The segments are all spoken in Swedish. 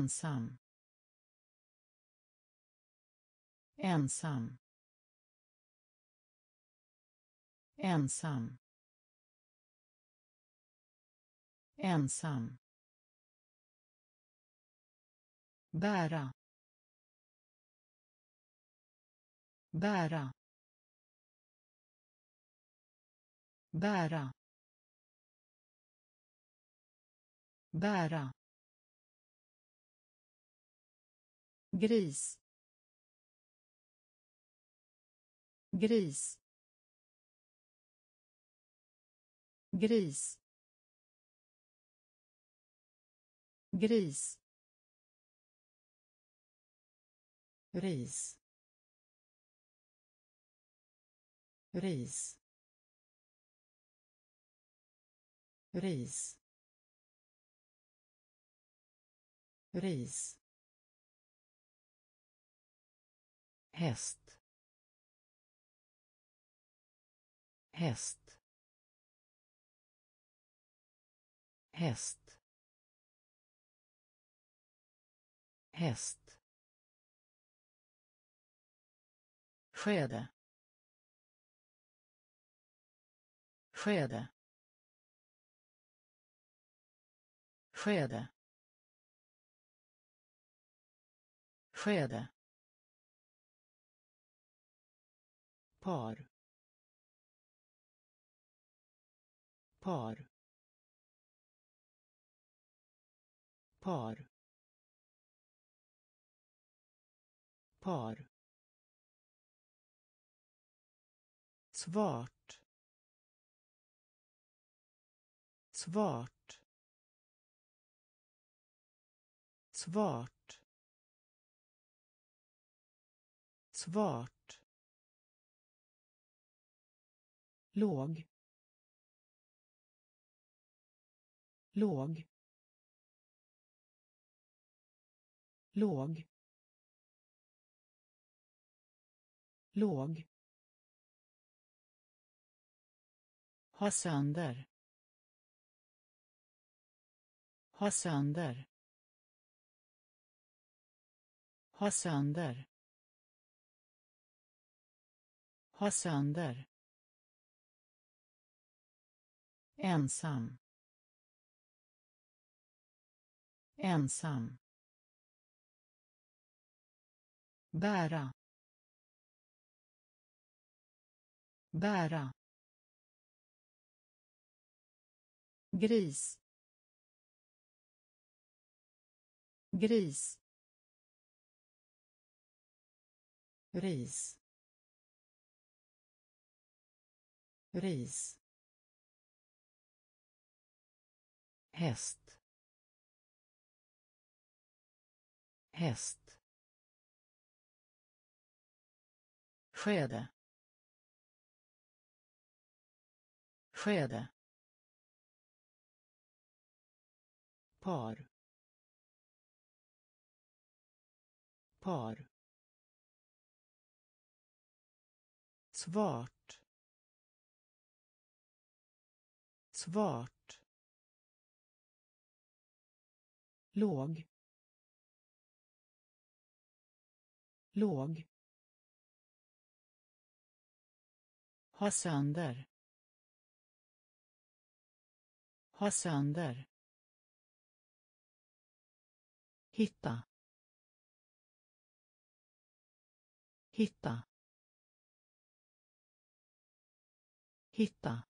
ensam. Ensam. Ensam. Ensam. Bära. Bära. Bära. Bära. Gris. Gris. Gris. Gris. Ris. Ris. Ris. Ris häst. Häst. Häst. Häst. Skede. Skede. Skede. Skede. Par. Par. Par. Par. Svart. Svart. Svart. Svart. Låg. Låg. Låg. Låg. Ha sönder. Ha sönder. Ha sönder. Ha sönder. Ensam. Ensam. Bära. Bära. Gris. Gris. Ris. Ris. Häst. Häst. Skede. Skede. Par. Par. Svart. Svart. Låg. Låg. Ha sönder. Ha sönder. Hitta. Hitta. Hitta.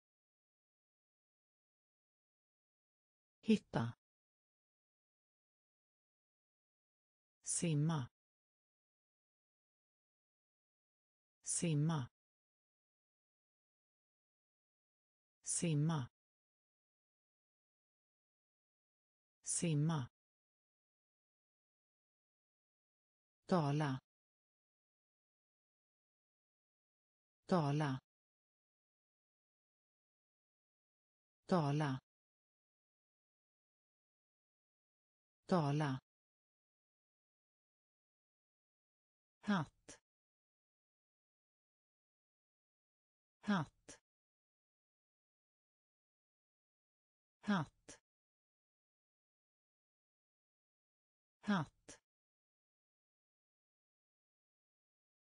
Hitta. Simma. Simma. Simma. Simma. Tala. Tala. Tala. Tala. Hatt hatt hatt hatt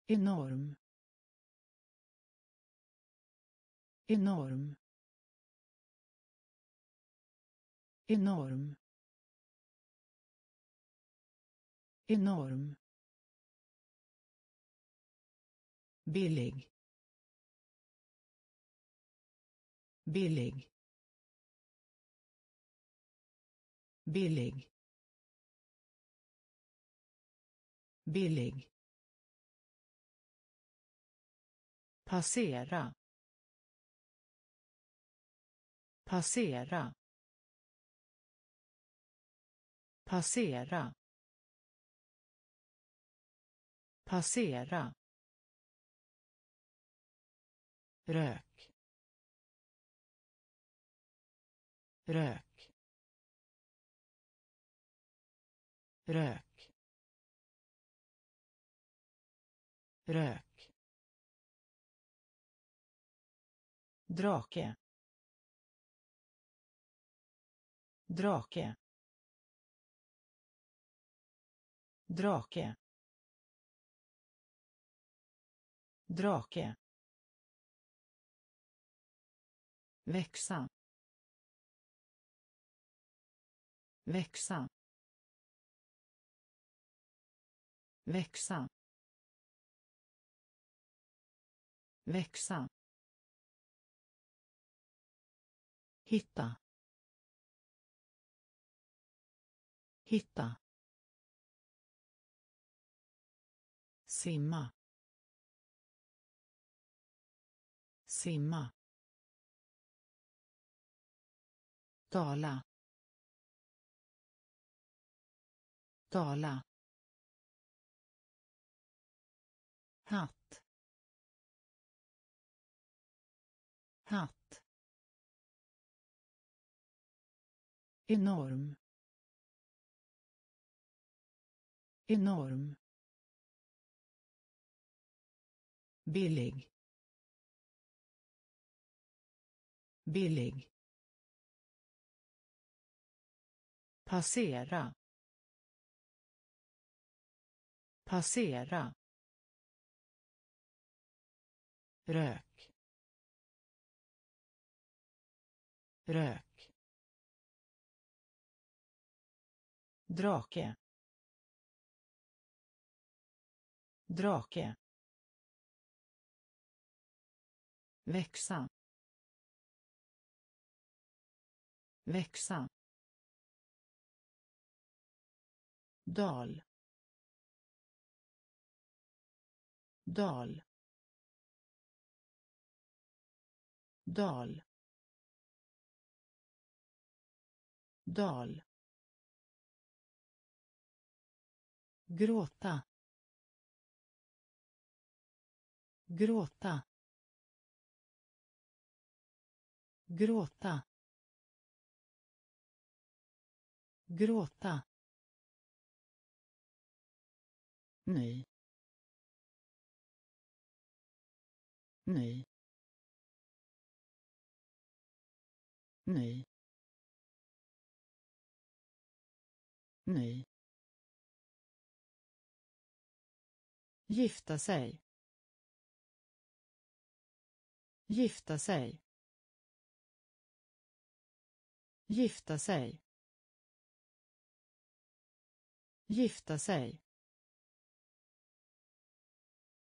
enorm. Enorm. Enorm. Enorm. Billig. Billig. Billig. Billig. Passera. Passera. Passera. Passera rök. Rök. Rök. Rök. Drake. Drake. Drake. Drake. Växa. Växa. Växa. Växa. Hitta. Hitta. Simma. Simma. Tala. Tala. Hatt. Hatt. Enorm. Enorm. Billig. Billig. Passera. Passera. Rök. Rök. Drake. Drake. Växa. Växa. Dal. Dal. Dal. Dal. Gråta. Gråta. Gråta. Gråta. Ny ny ny ny gifta sig. Gifta sig. Gifta sig. Gifta sig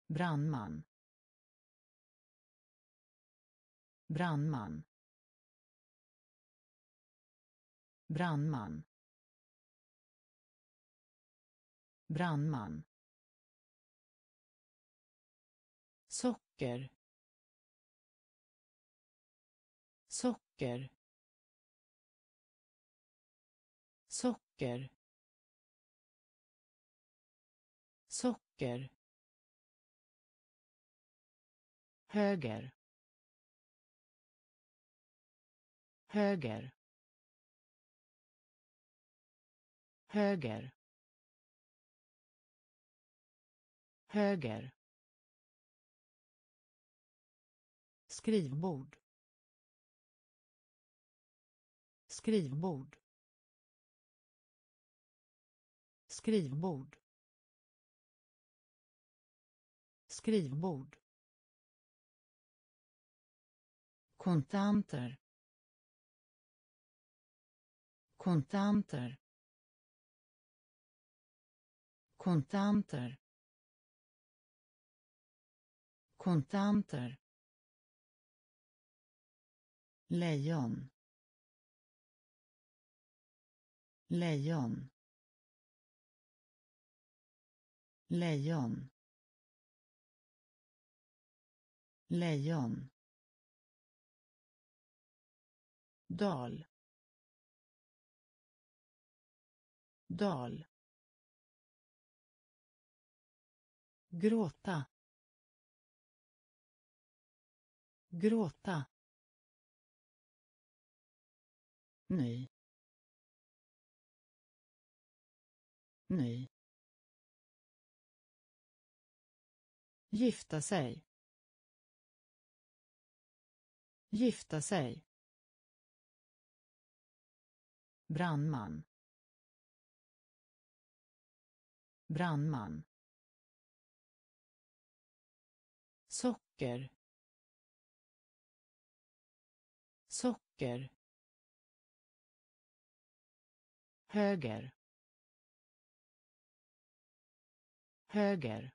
brandman. Brandman. Brandman. Brandman. Socker. Socker. Socker. Socker. Höger. Höger. Höger. Höger. Skrivbord. Skrivbord. Skrivbord. Skrivbord. Kontanter. Kontanter. Kontanter. Kontanter. Lejon. Lejon. Lejon. Lejon. Dal. Dal. Gråta. Gråta. Ny. Ny. Gifta sig. Gifta sig brandman. Brandman. Socker. Socker. Höger. Höger.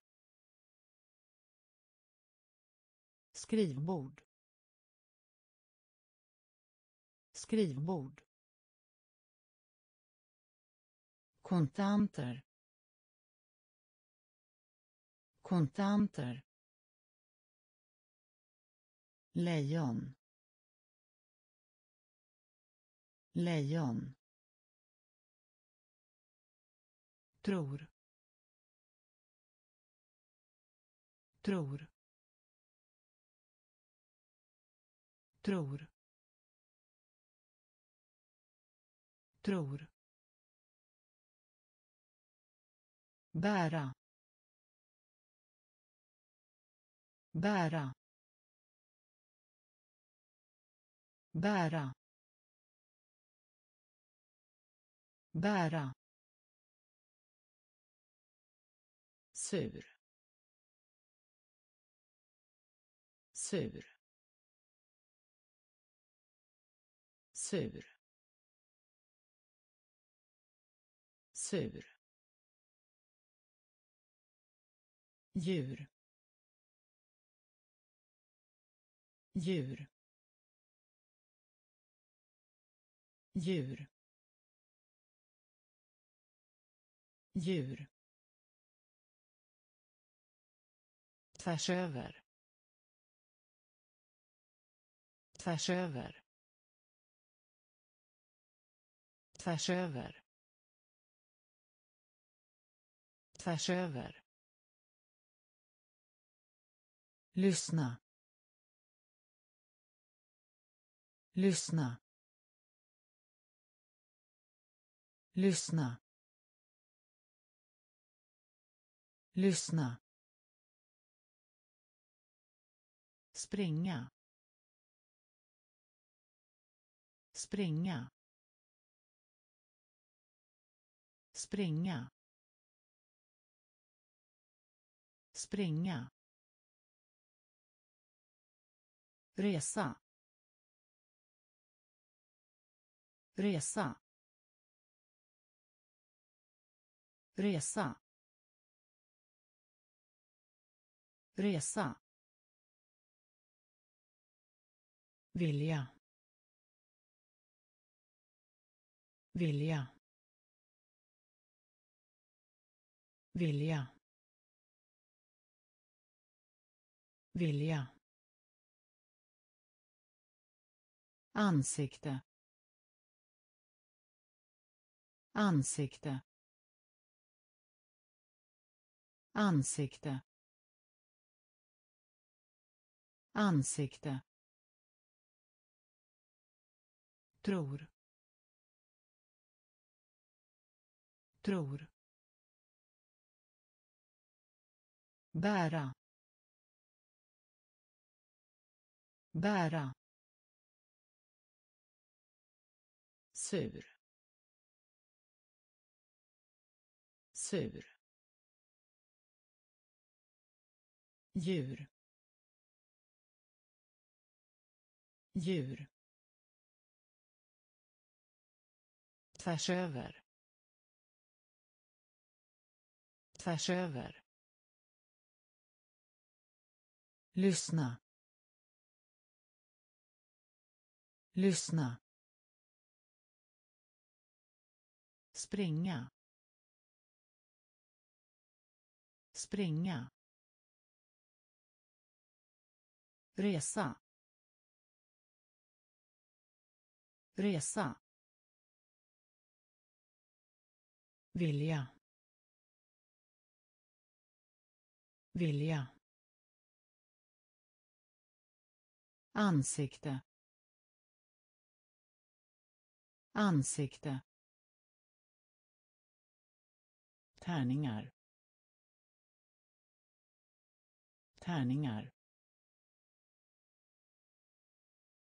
Skrivbord. Skrivbord. Kontanter. Kontanter. Lejon. Lejon. Tror. Tror. Tror. Tror. Bära. Bära. Bära. Bära. Sur. Sur. Sur. Sur. Djur. Djur. Djur. Djur. Tvärs över. Tvärs över. Tvärs över. Tvärs över. Lyssna. Lyssna. Lyssna. Lyssna. Springa. Springa. Springa. Springa. Resa. Resa. Resa. Resa. Vilja. Vilja. Vilja. Vilja. Ansikte. Ansikte. Ansikte. Ansikte. Tror. Tror. Bära. Bära. Sur. Sur. Djur. Djur. Tvärs över. Tvärs över. Lyssna. Lyssna. Spränga spränga resa. Resa. Vilja. Vilja. Ansikte. Ansikte. Tärningar. Tärningar.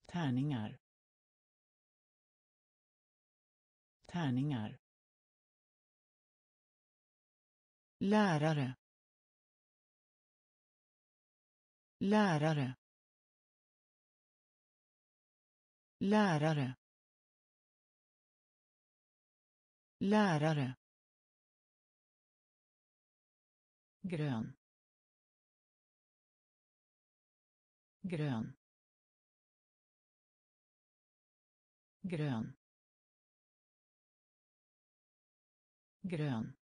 Tärningar. Tärningar. Lärare. Lärare. Lärare. Lärare. Grön. Grön. Grön. Grön.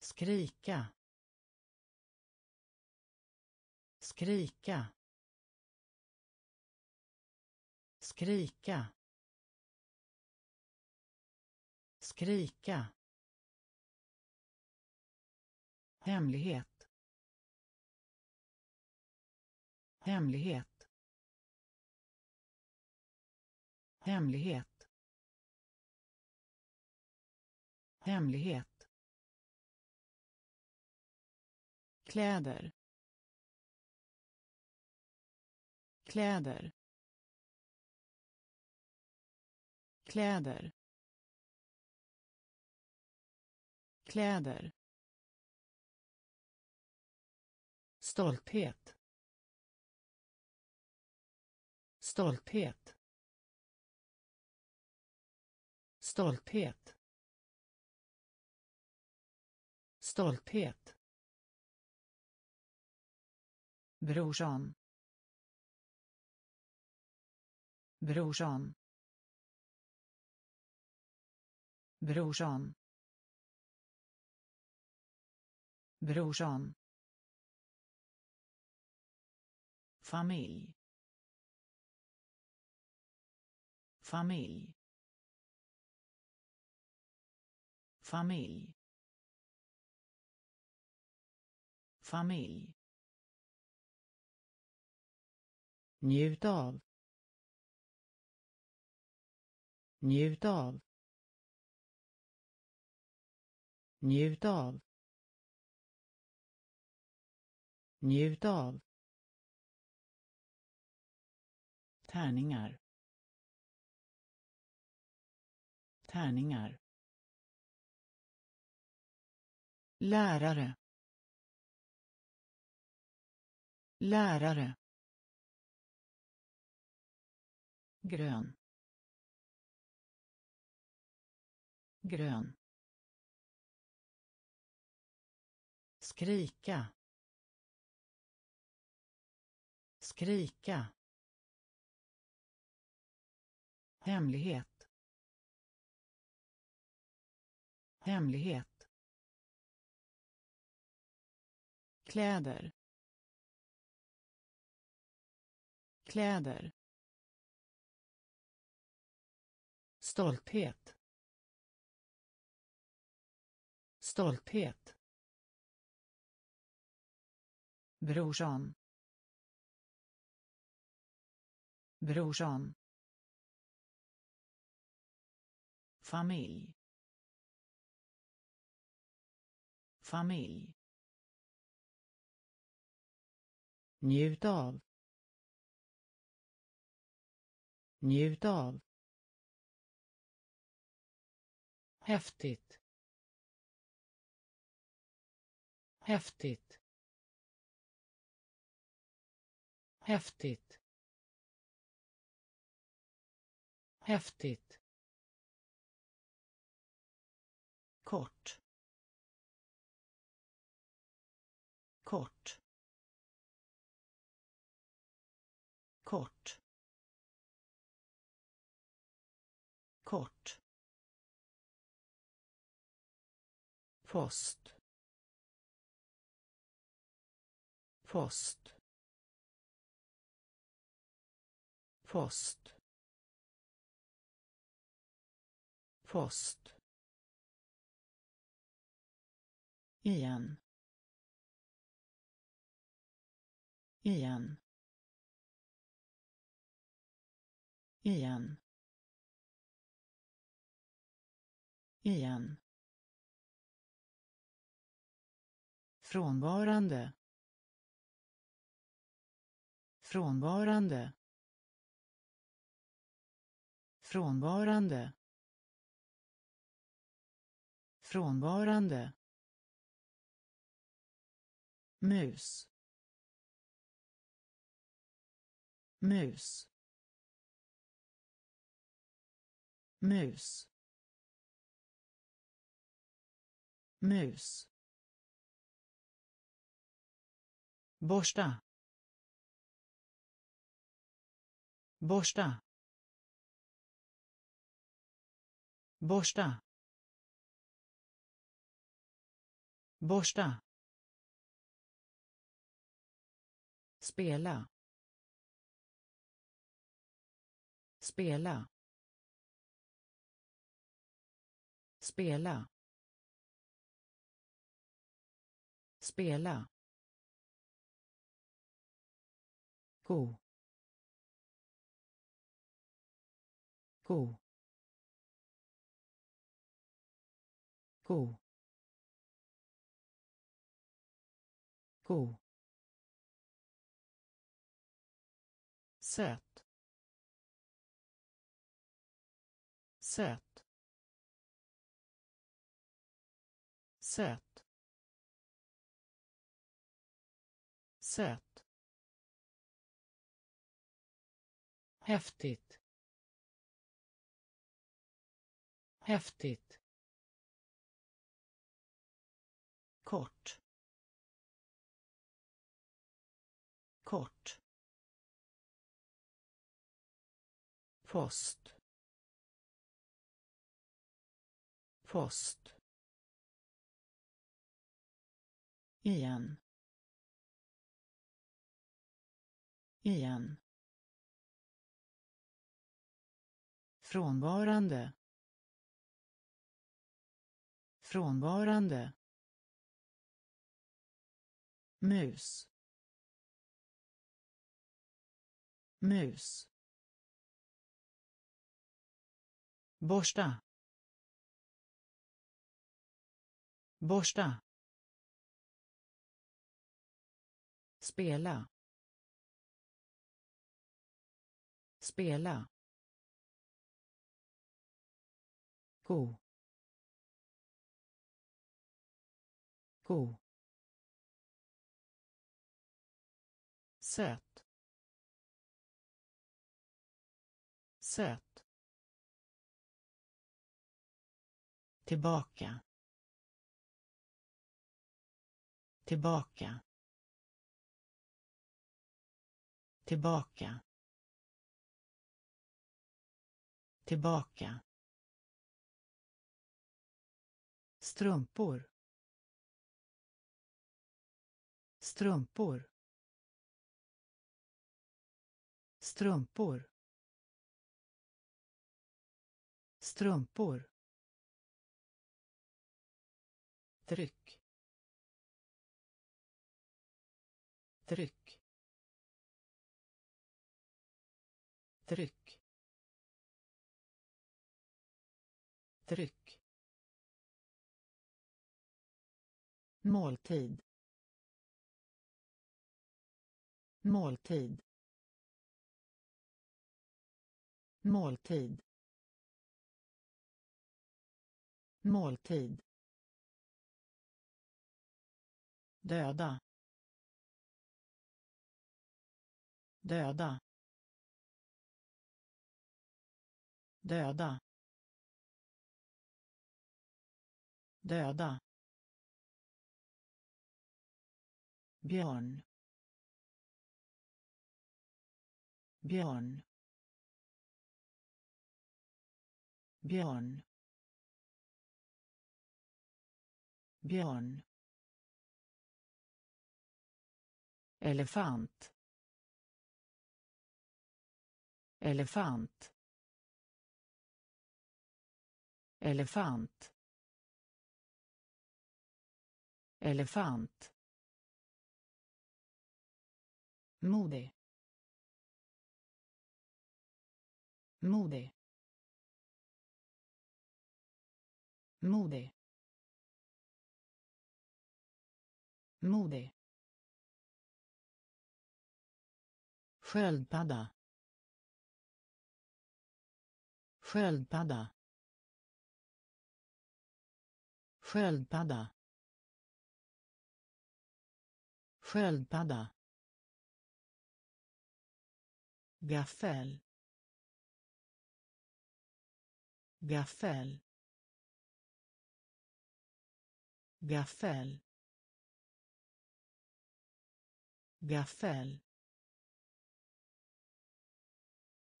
Skrika. Skrika. Skrika. Skrika. Hemlighet. Hemlighet. Hemlighet. Hemlighet. Kläder. Kläder. Kläder. Kläder. Stolthet. Stolthet. Stolthet. Stolthet. Brorsan brorsan brorsan brorsan familj. Familj. Familj. Familj. Njut av. Njut av. Njut av. Njut av. tärningar. Tärningar. Lärare. Lärare. Grön. Grön. Skrika. Skrika. Hemlighet. Hemlighet. Kläder. Kläder. Stolthet. Stolthet. Brorsan brorsan familj. Familj. Njut av. Njut av. Häftigt. Häftigt. Häftigt. Häftigt. Kort. Kort. Kort. Kort. Post. Post. Post. Post. Igen. Igen. Igen. Igen. Frånvarande. Frånvarande. Frånvarande. Frånvarande mus. Mus. Mus. Mus. Borsta. Borsta. Borsta. Borsta. Spela. Spela. Spela. Spela. Go go go gå. Sätt sätt sätt sätt häftigt. Häftigt. Kort. Kort. Post. Post. Igen. Igen. Frånvarande. Frånvarande. Mus. Mus. Borsta. Borsta. Spela. Spela. Gå. Gå. Söt. Söt. Tillbaka. Tillbaka. Tillbaka. Tillbaka. Strumpor. Strumpor. Strumpor. Strumpor. Tryck. Tryck. Tryck. Tryck. Måltid. Måltid. Måltid. Måltid. Döda. Döda. Döda. Döda. Björn. Björn. Björn. Björn elefant. Elefant. Elefant. Elefant. Modig. Modig. Modig. Modig. Sköldpadda. Sköldpadda. Sköldpadda. Sköldpadda. Gaffel. Gaffel. Gaffel. Gaffel.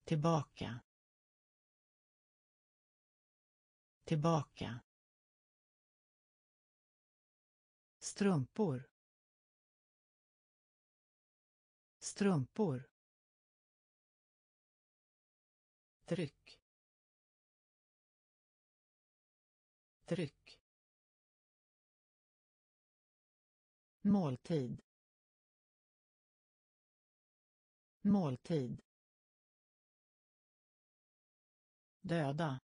Tillbaka. Tillbaka. Strumpor. Strumpor. Tryck. Tryck. Måltid. Måltid. Döda.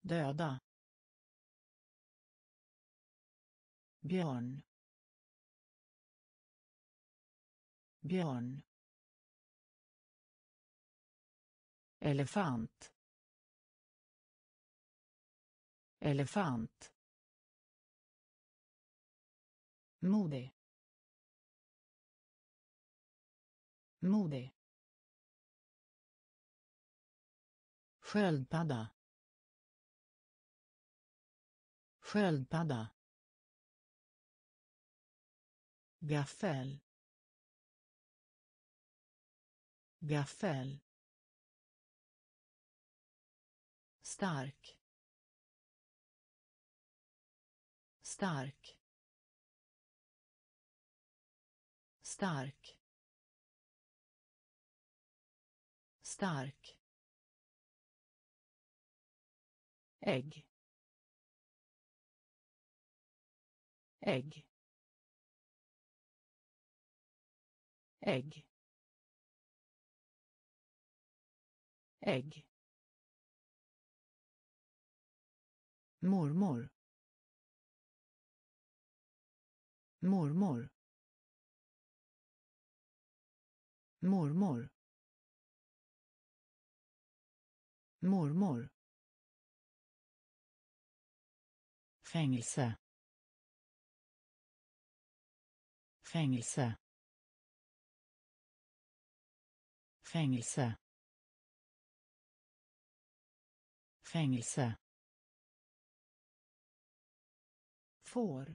Döda. Björn. Björn. Elefant. Elefant. Modig. Modig. Sköldpadda. Sköldpadda. Gaffel. Gaffel. Stark. Stark. Stark. Stark. Ägg. Ägg. Ägg. Ägg. Mormor. Mormor. Mormor. Mormor. Fängelse. Fängelse. Fängelse. Fängelse. Får.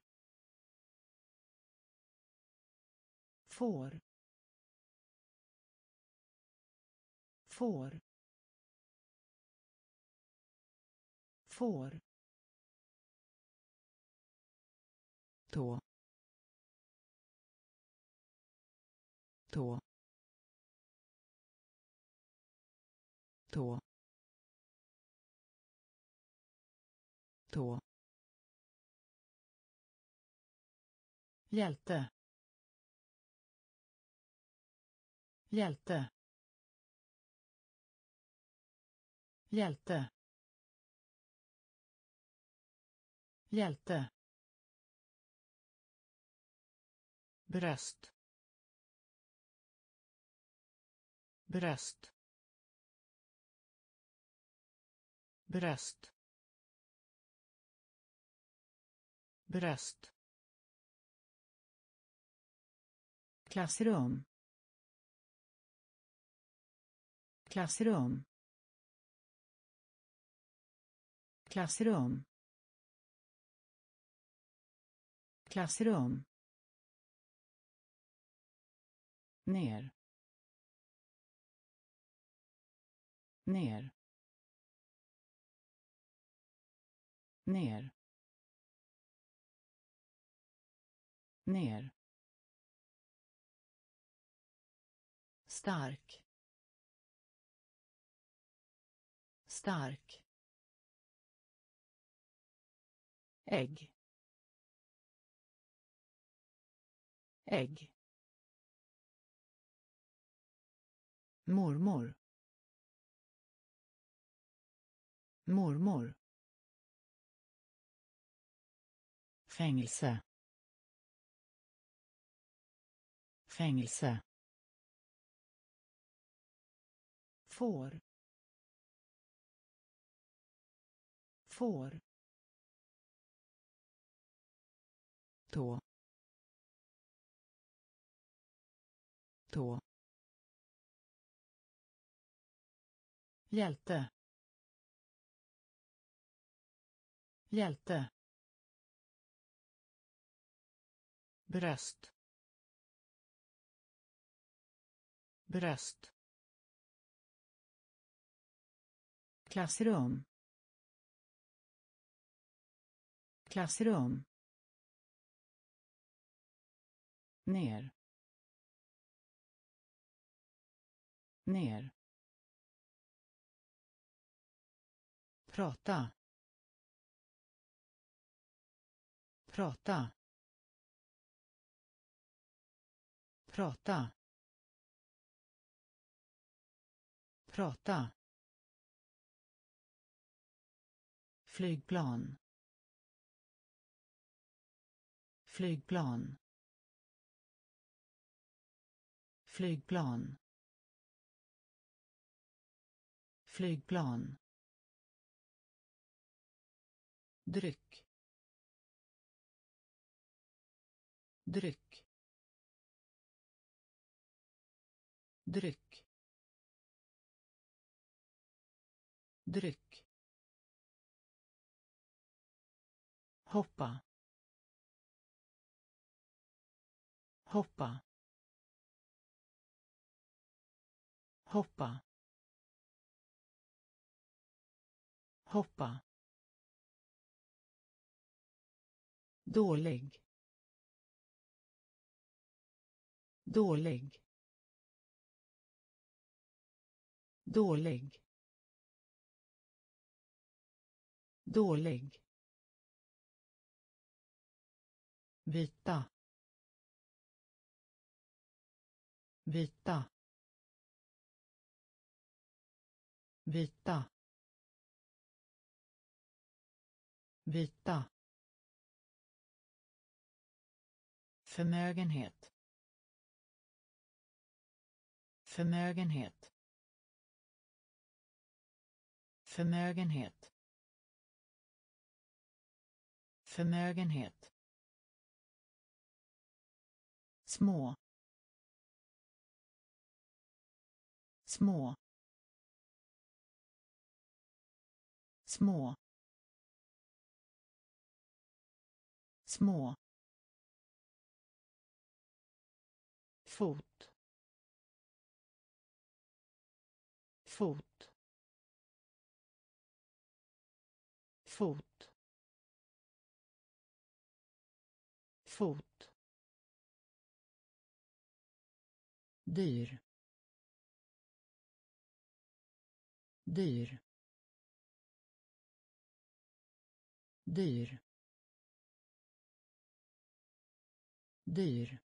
Får. Får. Får. Tå. Tå. Tå. Tå. Hjälte. Hjälte. Hjälte. Hjälte. Bröst. Bröst. Bröst. Bröst. Klassrum. Klassrum. Klassrum. Klassrum. Ner. Ner. Ner. Ner. Stark. Stark. Ägg. Ägg. Mormor. Mormor. Fängelse. Fängelse. Får. Får. Tå. Tå. Hjälte. Hjälte. Bröst. Bröst. Klassrum. Klassrum. Ner. Ner. Prata. Prata. Prata. Prata. Flygplan. Flygplan. Flygplan. Flygplan dryck. Dryck. Dryck. Dryck. Hoppa. Hoppa. Hoppa. Hoppa. Dålig. Dålig. Dålig. Dålig. Vita. Vita. Vita. Vita. Förmögenhet. Förmögenhet. Förmögenhet. Förmögenhet. Små. Små. Små. Små. Fot. Fot. Fot. Fot. Dyr. Dyr. Dyr. Dyr.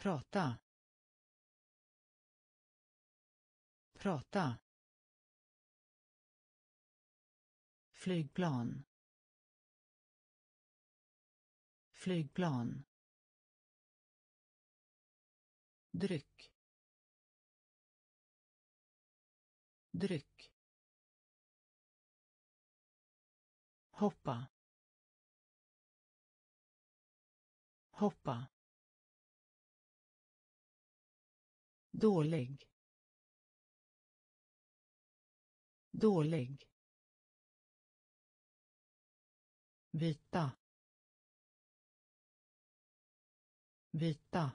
Prata. Prata. Flygplan. Flygplan. Dryck. Dryck. Hoppa. Hoppa. Dålig. Dålig. Byta byta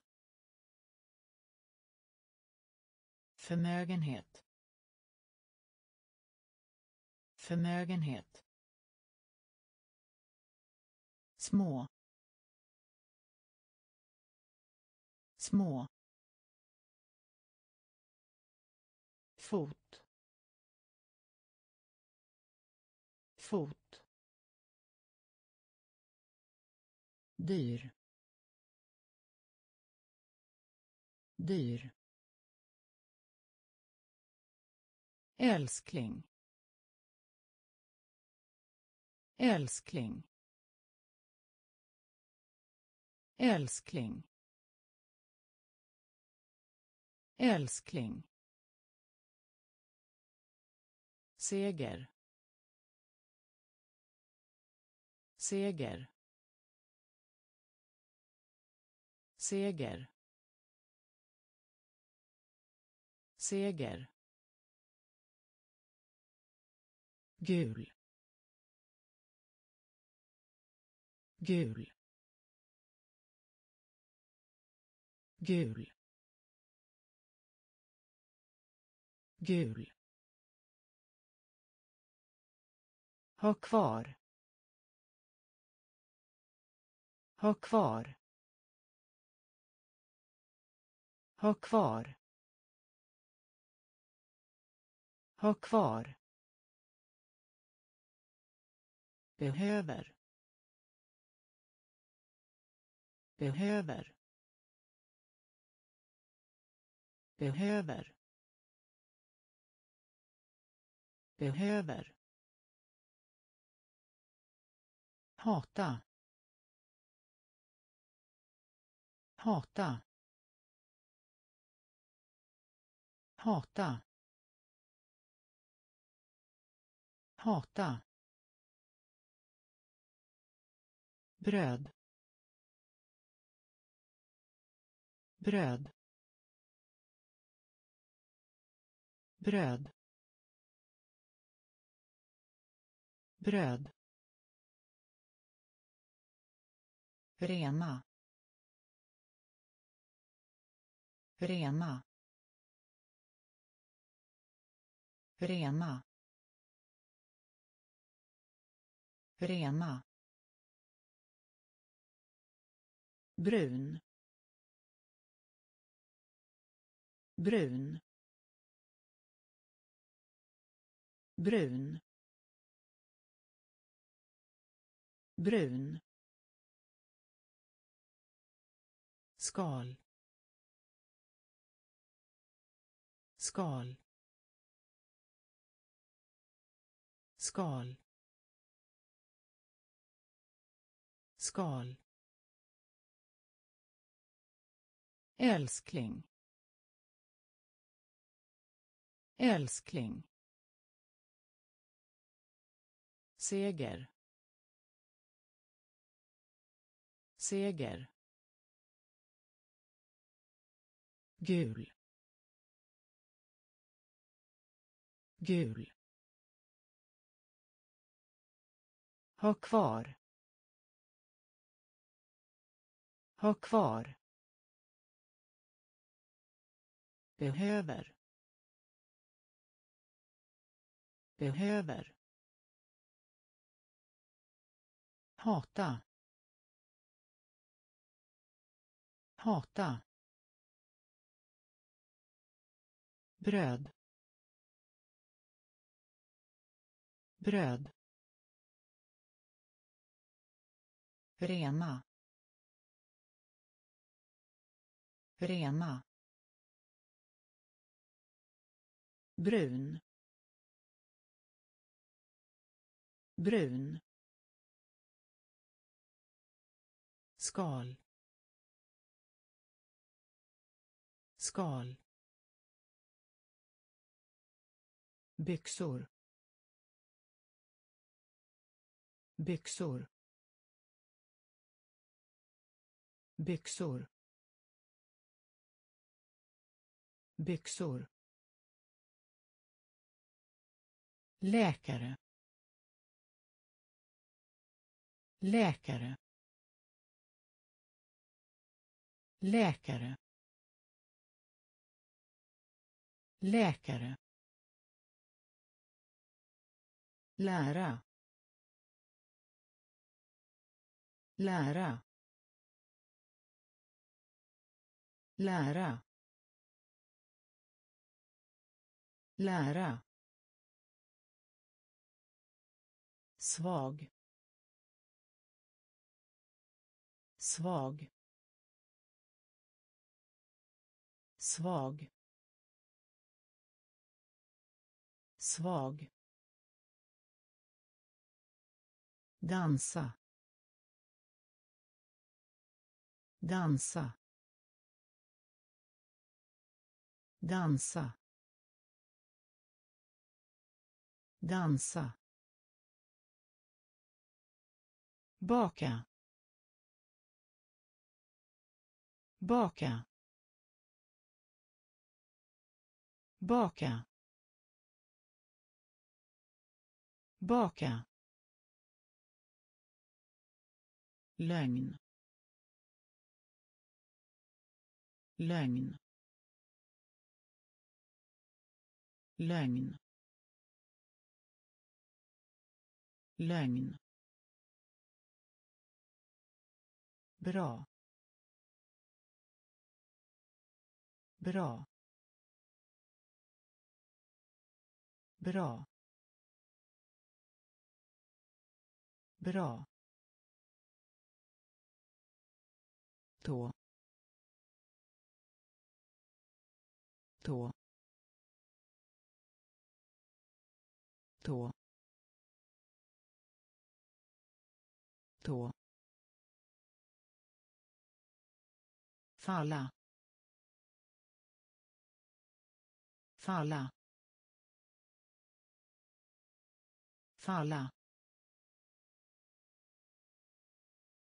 förmögenhet. Förmögenhet. Små. Små. Fot. Fot. Dyr. Dyr. Älskling. Älskling. Älskling. Älskling. Seger. Seger. Seger. Seger. Gul. Gul. Gul. Gul. Ha kvar. Ha kvar. Ha kvar. Ha kvar. Behöver. Behöver. Behöver. Behöver. Hata. Hata. Hata. Hata. Bröd. Bröd. Bröd. Bröd. Rena. Rena. Rena. Rena. Brun. Brun. Brun. Brun. Skal. Skal. Skal. Skal. Älskling älskling seger. Seger. Gul. Gul. Ha kvar. Ha kvar. Behöver. Behöver. Hata. Hata. Bröd. Bröd. Rena. Rena. Brun. Brun. Skal. Skal. Byxor. Byxor. Byxor. Byxor. Läkare. Läkare. Läkare. Läkare. Lära. Lära. Lära. Lära. Svag. Svag. Svag. Svag. Dansa. Dansa. Dansa. Dansa. Baka. Baka. Baka. Baka. Lögn lögn lögn lögn bra bra bra bra tå tå tå tå falla. Falla. Falla.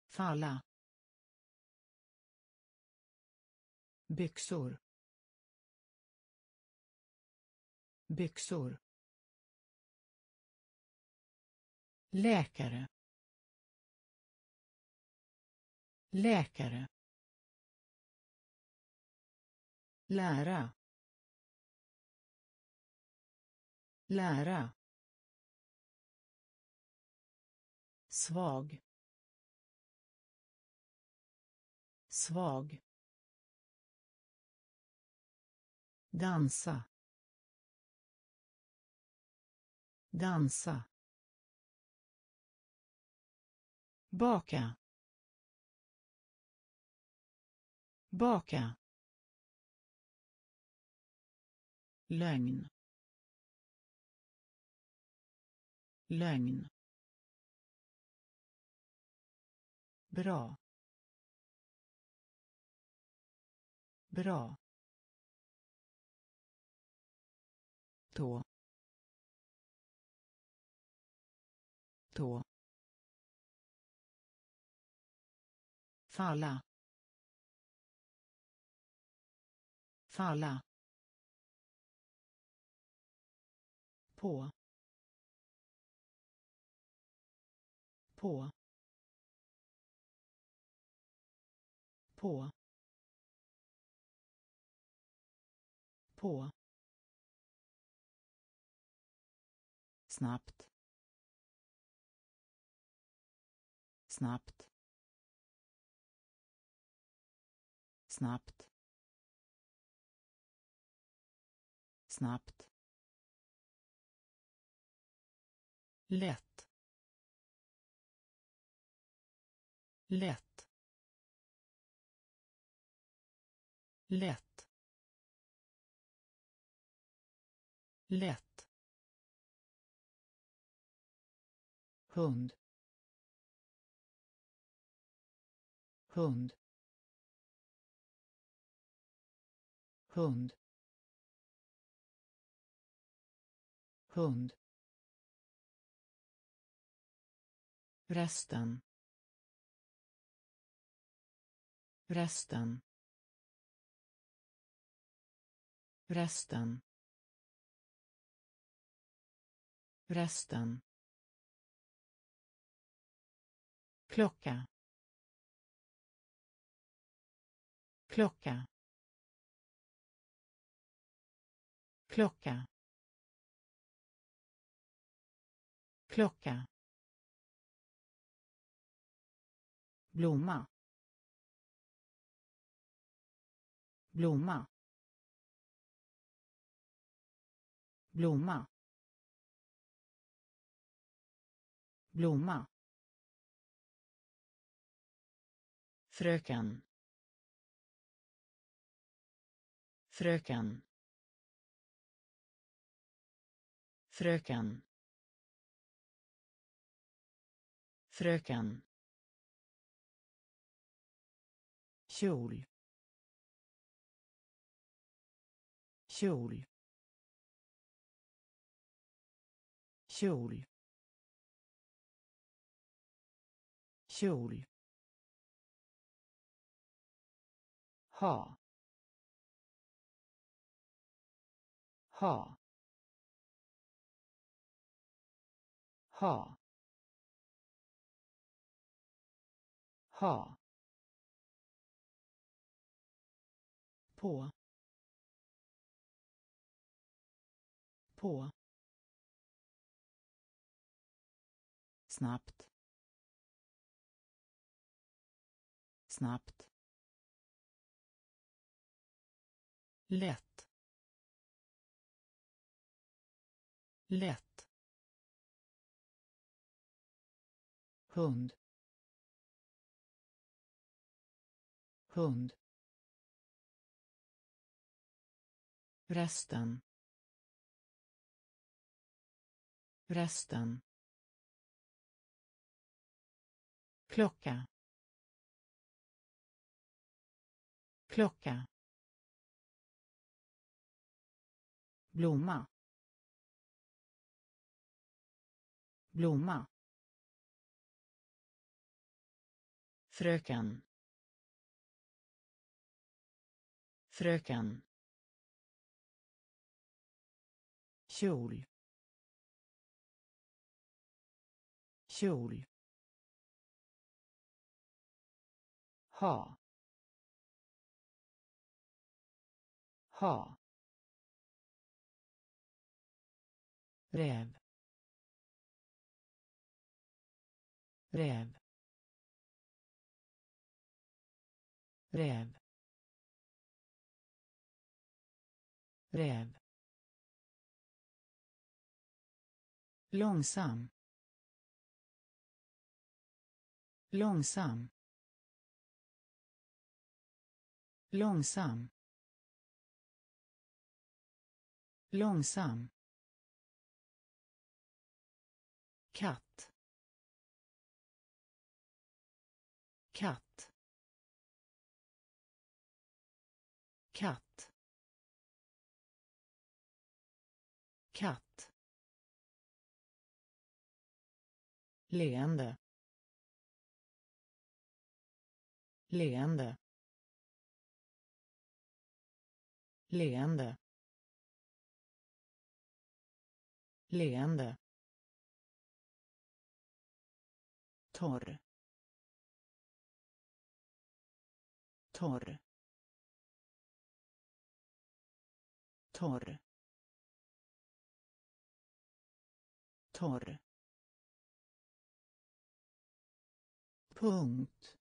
Falla. Byxor. Byxor. Läkare. Läkare. Lära. Lära. Svag. Svag. Dansa. Dansa. Baka. Baka. Lögn. Lögn. Bra. Bra. Tå tå falla. Falla. På. På. På. På. Snabbt. Snabbt. Snabbt. Snabbt. Lätt. Lätt. Lätt. Lätt. Hund. Hund. Hund. Hund. Resten. Resten. Resten. Resten. Klocka. Klocka. Klocka. Klocka. Blomma. Blomma. Blomma. Blomma. Fröken. Fröken. Fröken. Fröken. Kjol. Kjol. Kjol. Kjol. Ha ha ha ha. På på. Snabbt. Snabbt. Lätt. Lätt. Hund. Hund. Resten. Resten. Klocka. Klocka. Blomma. Blomma. Fröken. Fröken. Kjol. Kjol. Ha. Ha. Räv räv räv räv långsam. Långsam. Långsam. Långsam. Katt. Katt. Katt. Katt. Leende. Leende. Leende. Leende. Torr. Torr. Torr. Torr. Punkt.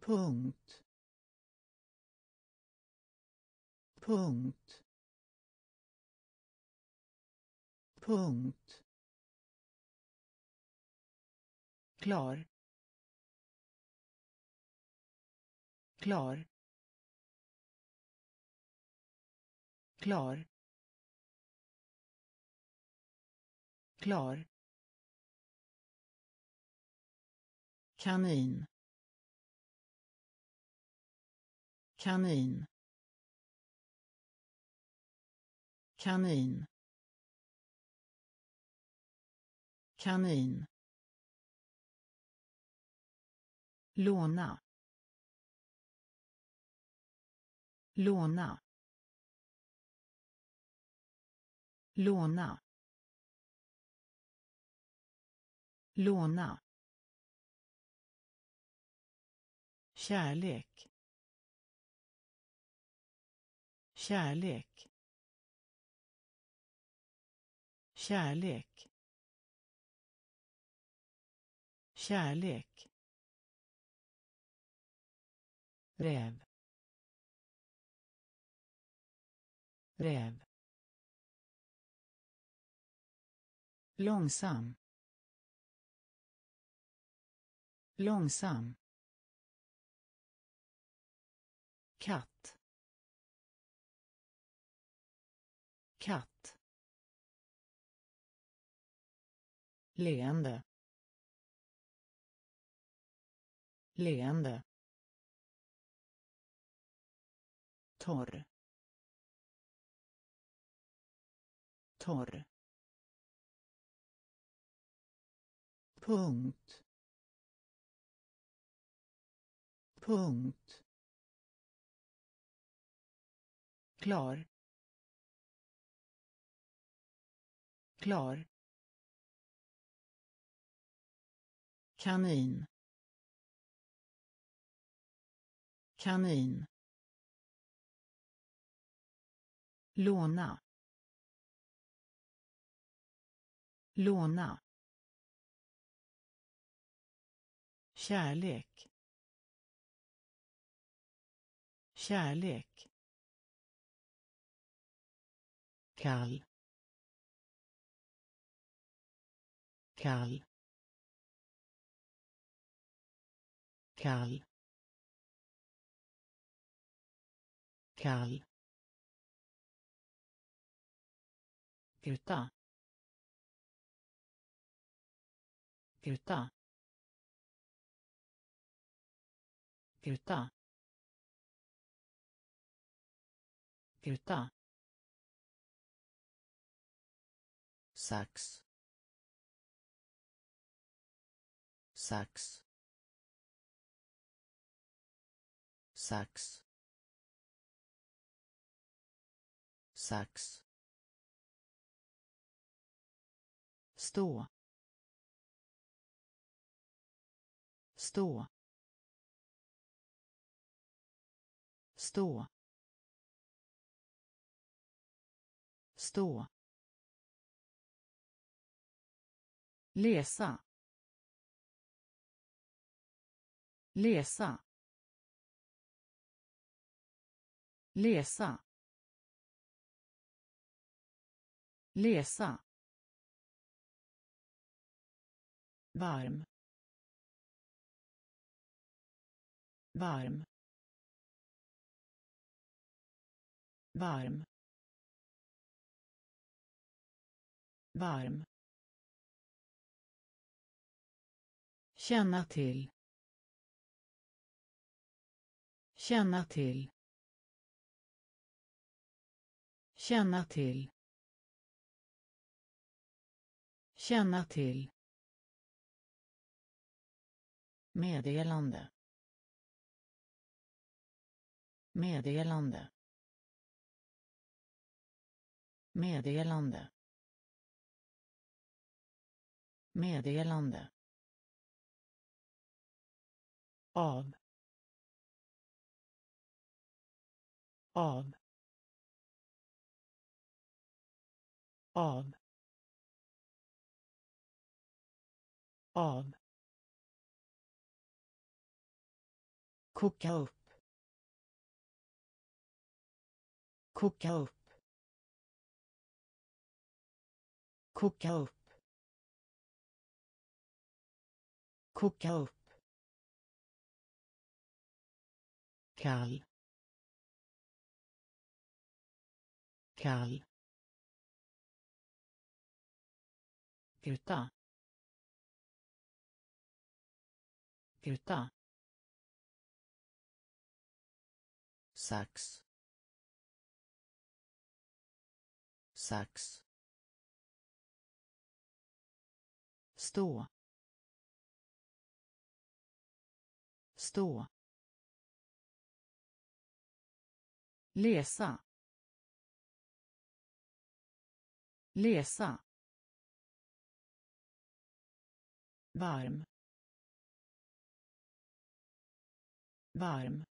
Punkt. Punkt. Punkt. Klar. Klar. Klar. Klar. Kanin. Kanin. Kanin. Kanin. Låna. Låna. Låna. Låna. Kärlek. Kärlek. Kärlek. Kärlek. Räv räv långsam långsam katt katt leende leende. Torr. Torr. Punkt. Punkt. Klar. Klar. Kanin. Kanin. Låna. Låna. Kärlek. Kärlek. Kall. Kall. Kall. Kall. Gruta. Gruta. Gruta. Gruta. sax sax sax sax stå. Stå. Stå. Stå. Läsa. Läsa. Läsa. Läsa. Varm varm varm varm. Känna till. Känna till. Känna till. Känna till meddelande. Meddelande. Meddelande. Meddelande. Av. Av. Av. Av. koka upp. Koka upp. Koka upp. Koka upp. Kall. Kall. Gruta. Gruta. Sax. Sax. Stå. Stå. Läsa. Läsa. Varm. Varm.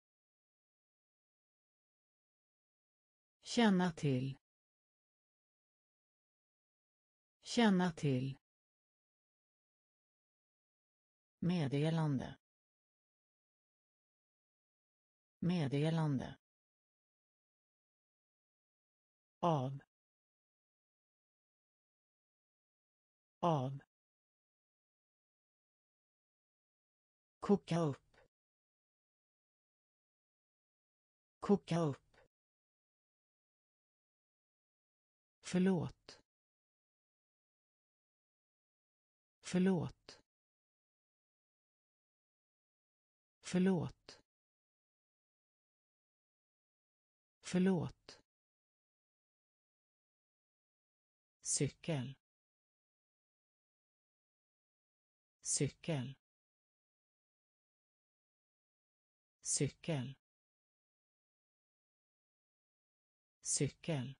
Känna till. Känna till. Meddelande. Meddelande. Av. Av. Koka upp. Koka upp. Förlåt. Förlåt. Förlåt. Förlåt. Cykel. Cykel. Cykel. Cykel.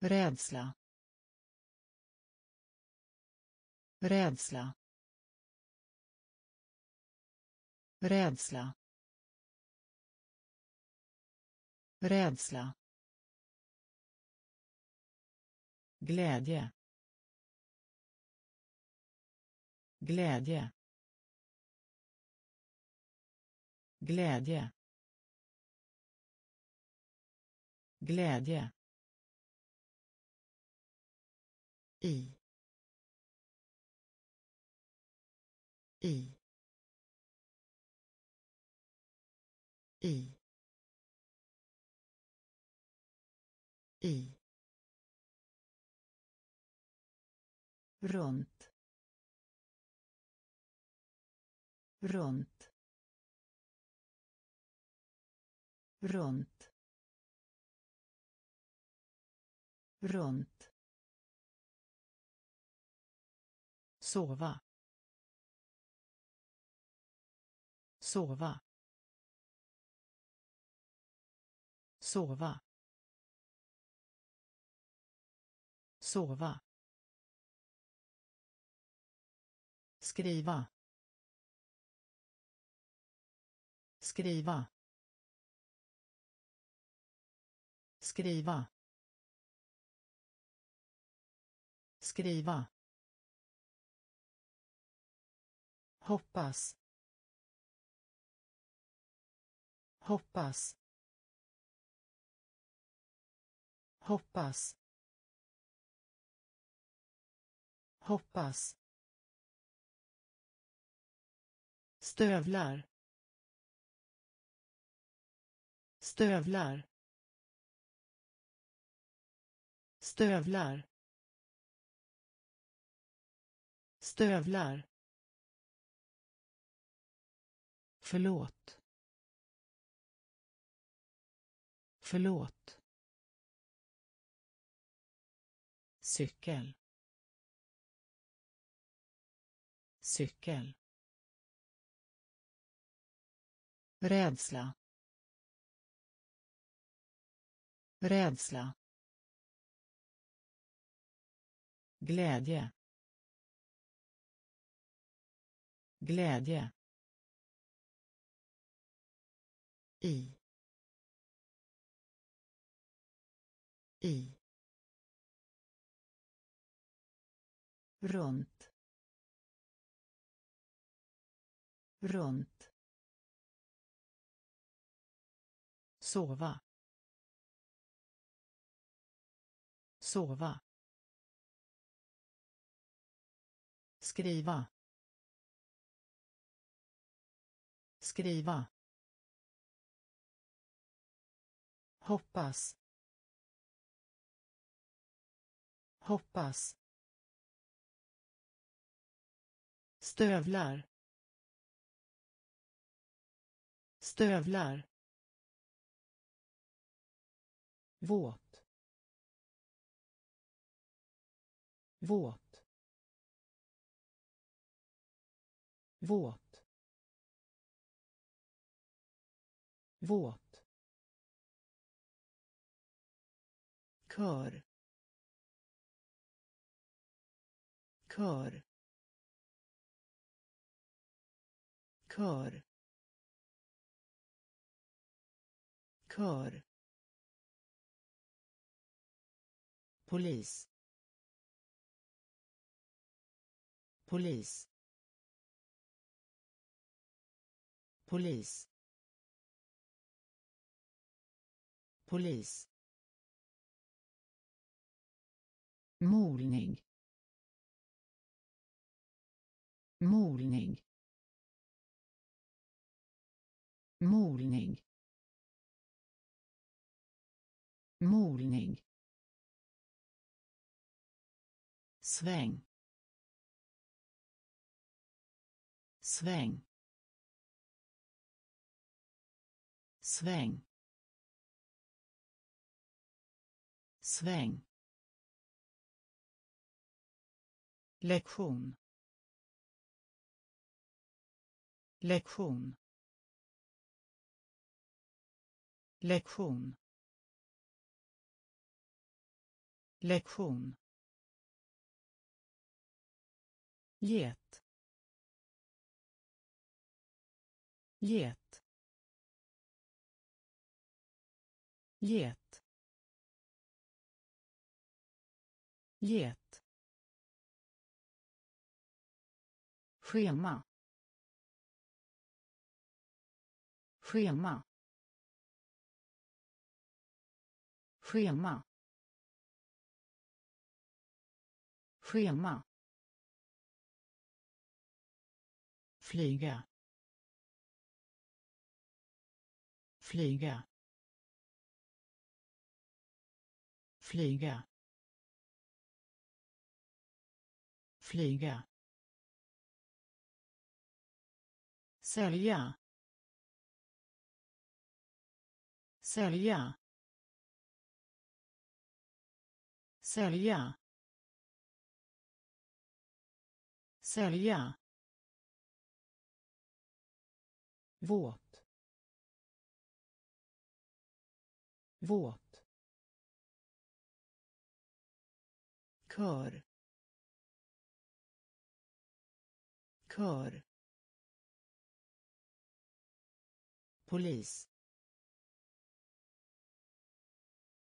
Rädsla. Rädsla. Rädsla. Rädsla. Glädje. Glädje. Glädje. Glädje i. I. I. I. Runt. Runt. Runt. Runt. Sova. Sova. Sova. Sova. Skriva. Skriva. Skriva. Skriva. Hoppas. Hoppas. Hoppas. Hoppas. Stövlar. Stövlar. Stövlar. Stövlar. Förlåt. Förlåt. Cykel. Cykel. Rädsla. Rädsla. Glädje. Glädje. I. I. Runt. Runt. Sova. Sova. Skriva. Skriva. Hoppas. Hoppas. Stövlar. Stövlar. Våt. Våt. Våt. Våt. Kör. Kör. Kör. Kör. Polis. Polis. Polis. Polis. Molning. Molning. Molning. Molning. Sväng. Sväng. Sväng. Sväng. Lektion. Lektion. Lektion. Lektion. Get. Get. Get. Get. Schema. Schema. Schema. Schema. Flyga. Flyga. Flyga. Flyga. Sälja. Sälja. Sälja. Sälja. Våt. Våt. Kör. Kör. Polis.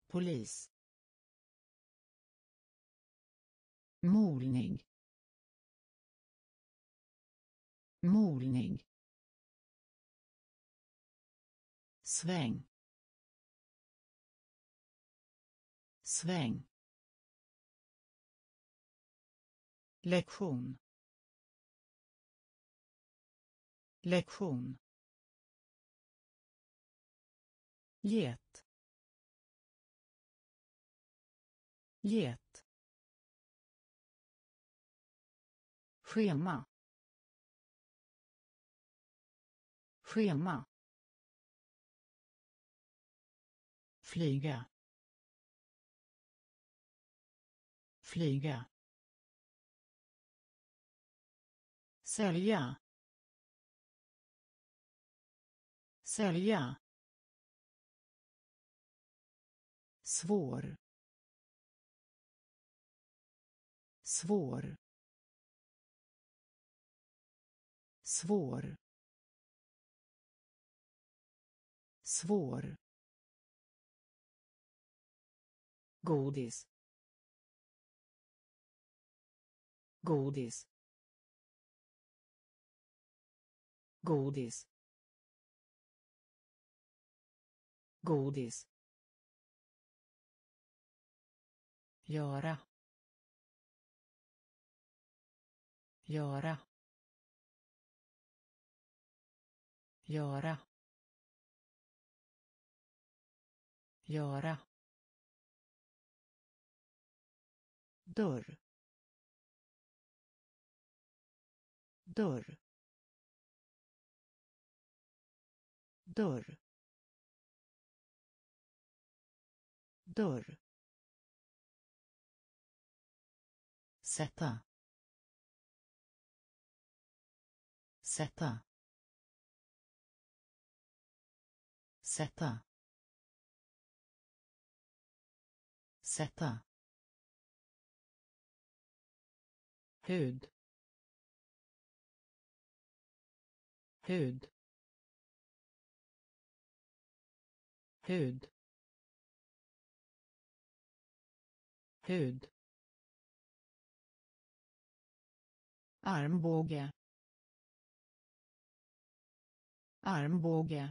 Polis. Molning. Molning. Sväng. Sväng. Lektion. Lektion. Get. Get. Schema. Schema. Flyga. Flyga. Sälja. Sälja. Svår. Svår. Svår. Svår. Godis. Godis. Godis. Godis. Göra göra göra göra. Dörr. Dörr. Dörr. Dörr. Sätta. Sätta. Sätta. Sätta. Hud. Hud. Hud. Hud armbåge. Armbåge.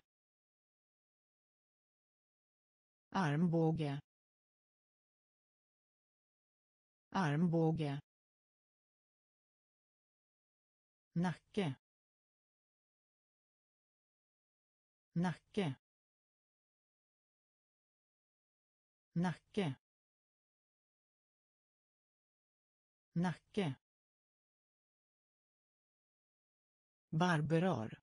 Armbåge. Armbåge. Nacke. Nacke. Nacke. Nacke. Barberar.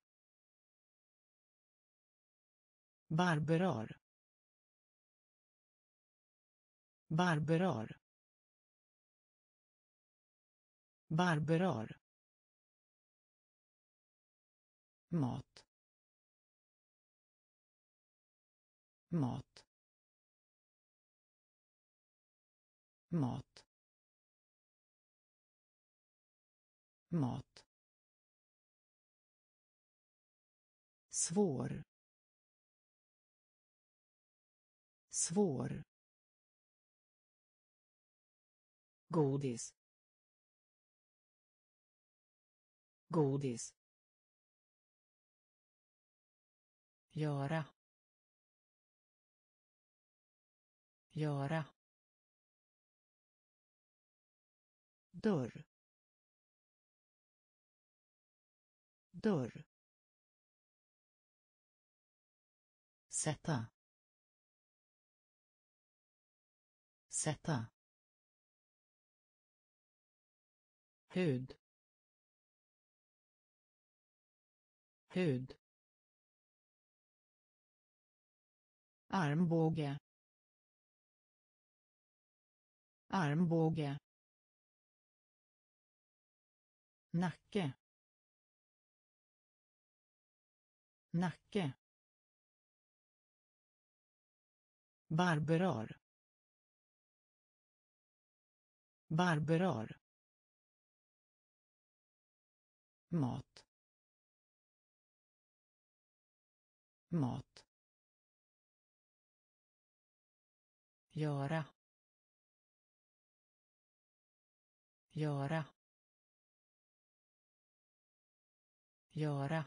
Barberar. Barberar. Barberar. mat mat mat mat svår. Svår. Godis. Godis. Göra. Göra. Dörr. Dörr. Sätta. Sätta. Hud. Hud. Armbåge. Armbåge. Nacke. Nacke. Barberar. Barberar. mat. Mat. Göra. Göra. Göra.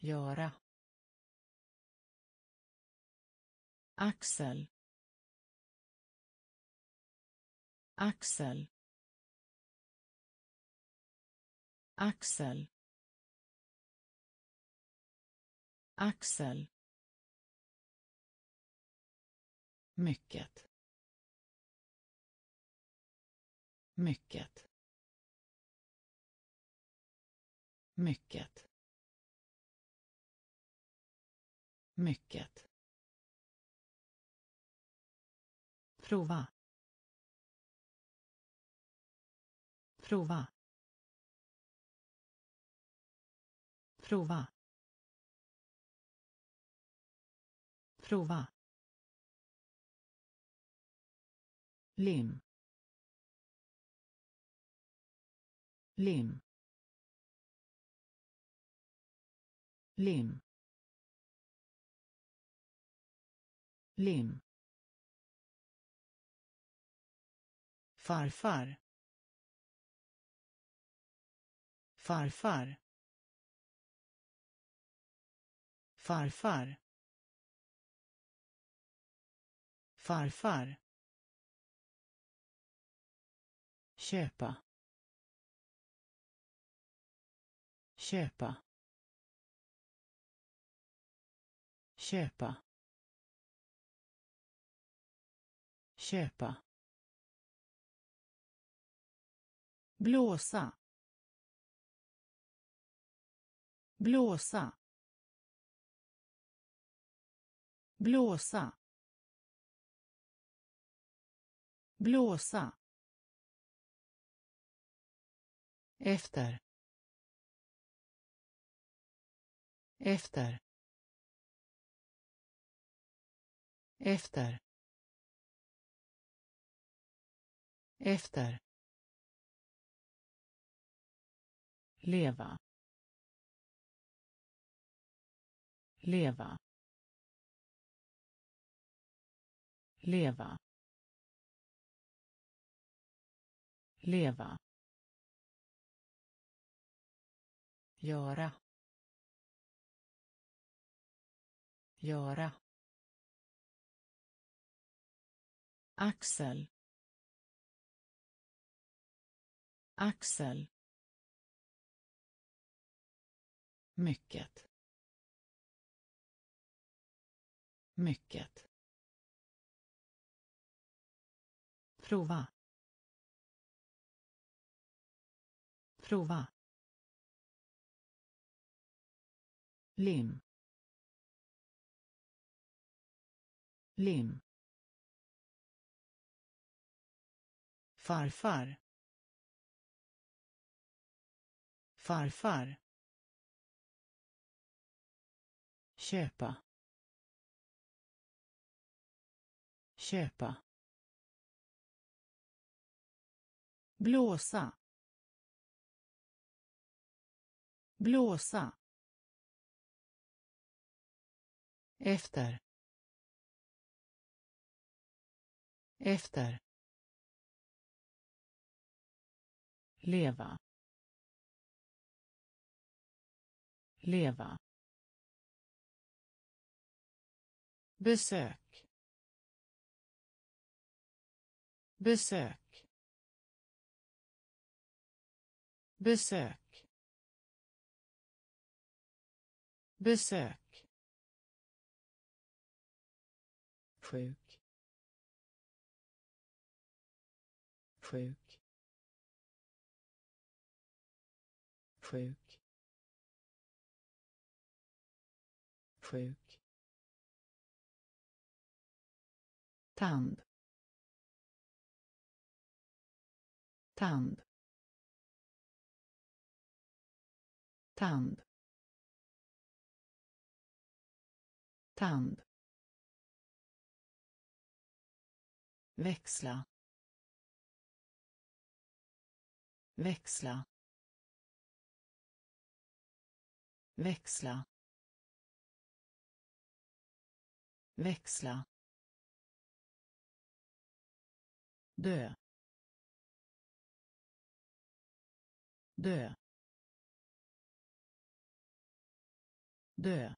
Göra. Axel. Axel. Axel. Axel. Mycket. Mycket. Mycket. Mycket. Prova. Prova. Prova. Prova. lim lim lim lim farfar. Farfar. Farfar. Farfar. Köpa. Köpa. Köpa. Köpa. Blåsa. Blåsa. Blåsa. Blåsa. Efter. Efter. Efter. Efter. Leva. Leva. Leva. Leva. Göra. Göra. Axel. Axel. Mycket. Mycket. Prova. Prova. Lim. Lim. Farfar. Farfar. Köpa. Köpa. Blåsa. Blåsa. Efter. Efter. Leva. Leva. Besök. Besök. Besök. Besök. Sjuk. Sjuk. Sjuk. Sjuk. Tand. Tand. Tand. Tand. Växla. Växla. Växla. Växla. Dö. Dö. Dö.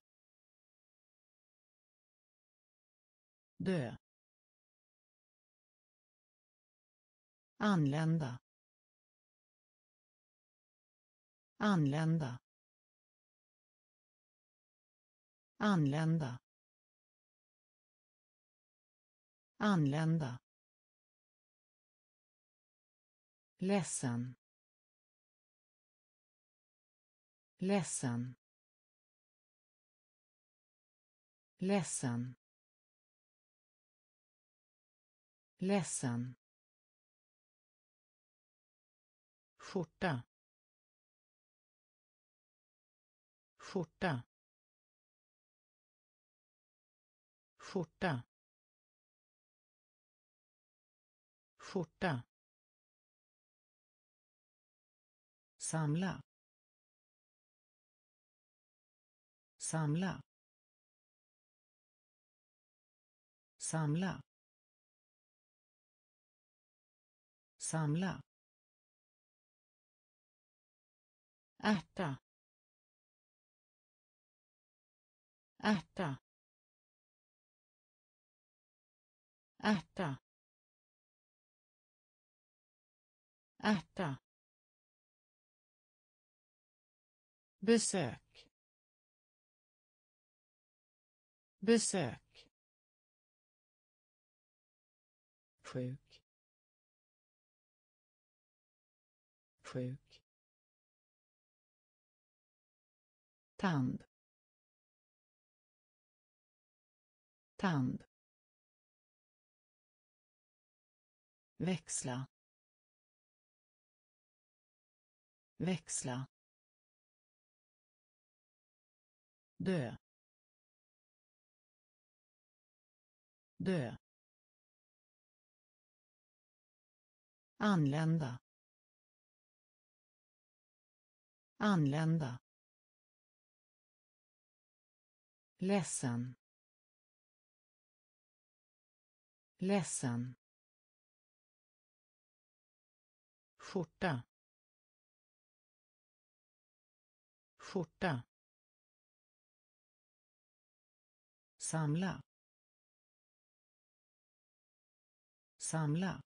Dö. Anlända. Anlända. Anlända. Anlända. Ledsen. Ledsen. Ledsen. Ledsen. Skjorta. Skjorta. Skjorta. Skjorta. Samla. Samla. Samla. Samla. Ärta ärta ärta ärta besök. Besök. Sjuk. Sjuk. Tand. Tand. Växla. Växla. Dö. Dö. Anlända. Anlända. Ledsen. Ledsen. Skjorta. Skjorta. Samla. Samla.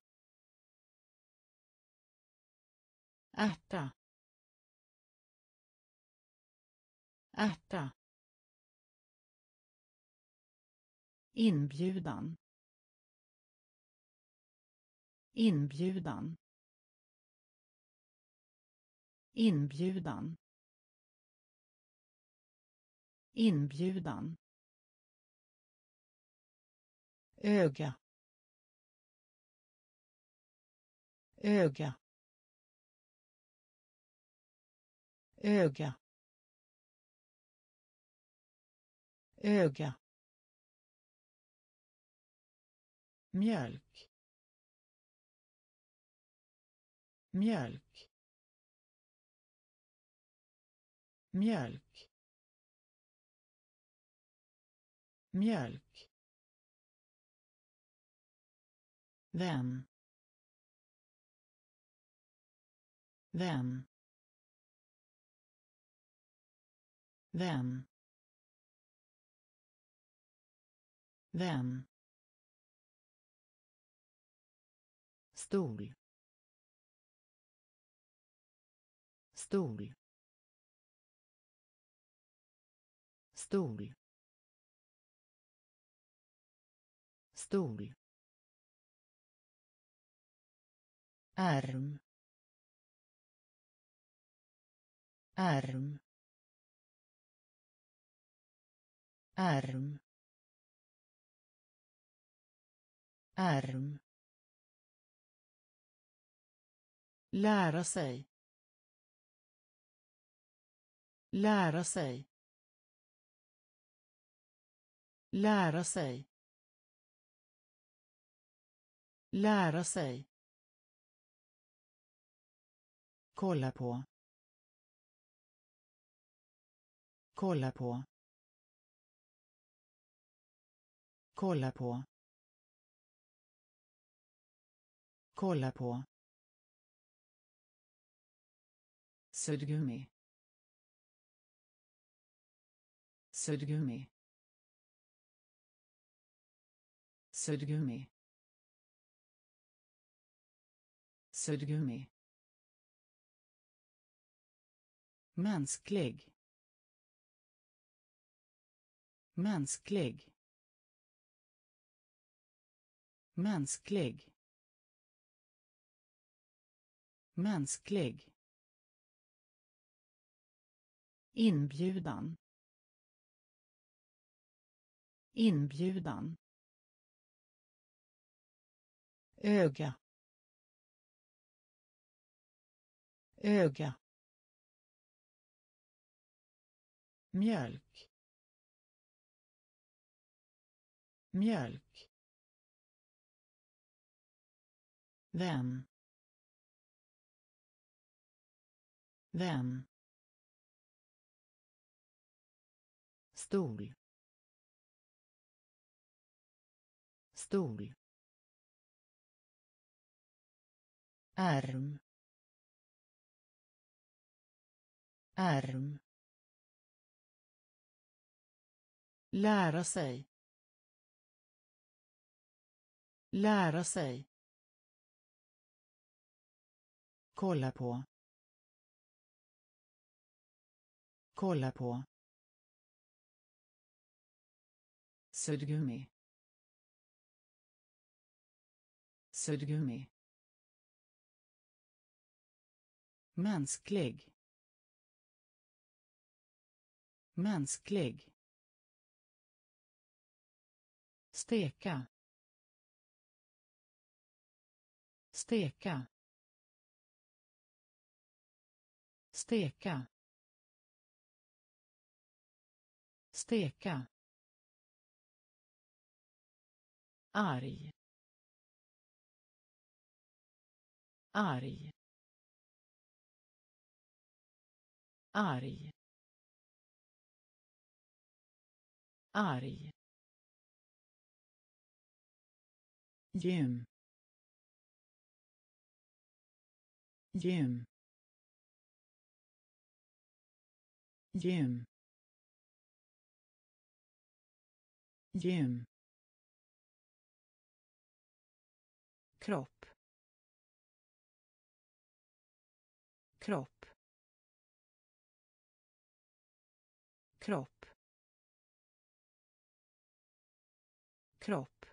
Ärta ärta inbjudan. Inbjudan. Inbjudan. Inbjudan öga. Öga. Öga. Öga. Mjölk. Mjölk. Mjölk. Mjölk. Vän. Vän. Vän. Vän. Stol. Stol. Stol. Stol. Ärm Arm. Arm. Arm. lära sig lära sig lära sig lära sig kolla på. Kolla på. Kolla på. Kolla på. Suddgummi suddgummi suddgummi suddgummi mänsklig. Mänsklig. Mänsklig. Mänsklig. Inbjudan. Inbjudan. Öga. Öga. Mjölk. Mjölk. Vän. Vän. Stol. Stol. Arm. Arm. Lära sig. Lära sig. Kolla på. Kolla på. Suddgummi. Suddgummi. Mänsklig. Mänsklig. Steka steka steka steka arg arg arg arg. Gym. Gym. Gym. Gym. Kropp. Kropp. Kropp. Kropp.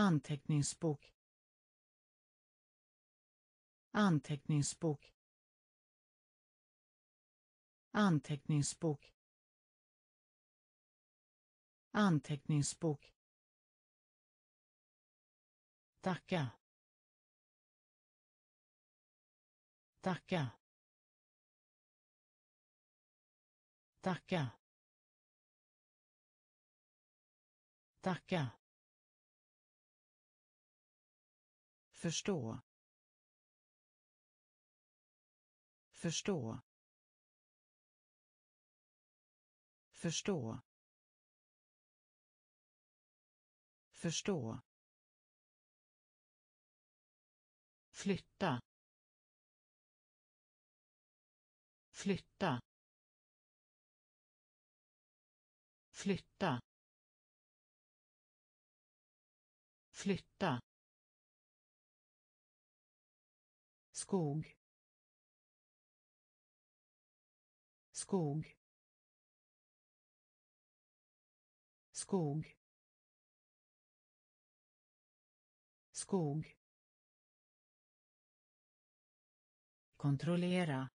Anteckningsbok. Anteckningsbok. Anteckningsbok. Anteckningsbok. Tacka. Tacka. Tacka. Tacka. Förstå. Förstå. Förstå. Förstå. Flytta. Flytta. Flytta. Flytta. Skog. Skog. Skog. Skog. Kontrollera.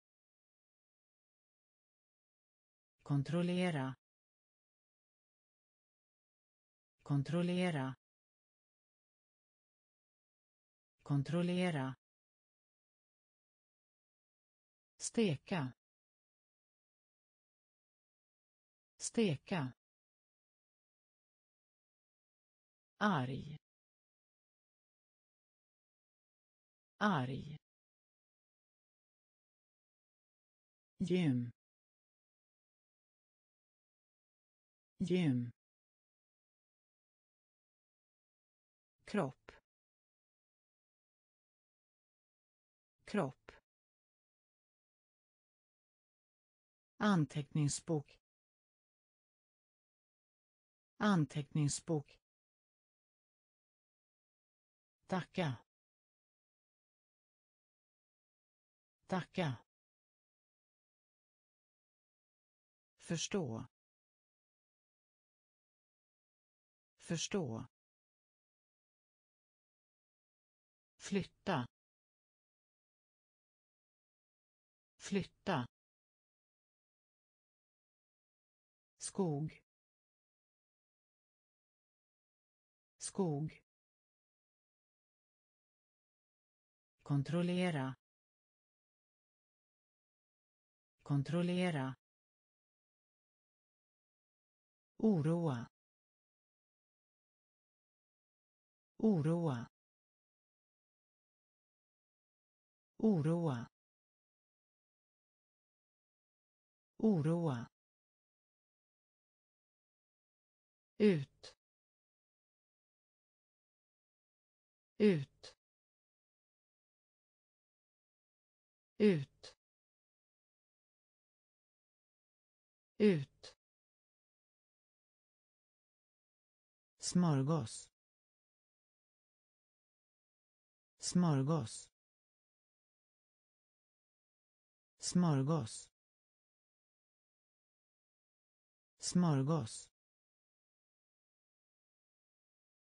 Kontrollera. Kontrollera. Kontrollera steka steka arg arg gym gym kropp kropp. Anteckningsbok. Anteckningsbok. Tacka. Tacka. Förstå. Förstå. Flytta. Flytta. Skog. Skog. Kontrollera. Kontrollera. Oroa. Oroa. Oroa. Oroa. Ut. Ut. Ut. Ut. Smörgås. Smörgås. Smörgås. Smörgås.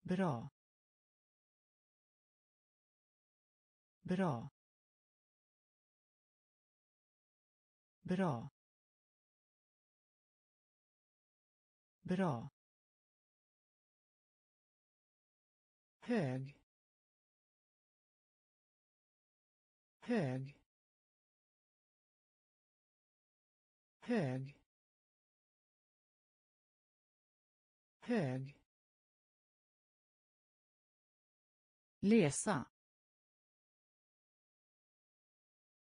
Bra. Bra. Bra. Bra. Hög. Hög. Hög. Hög. Läsa.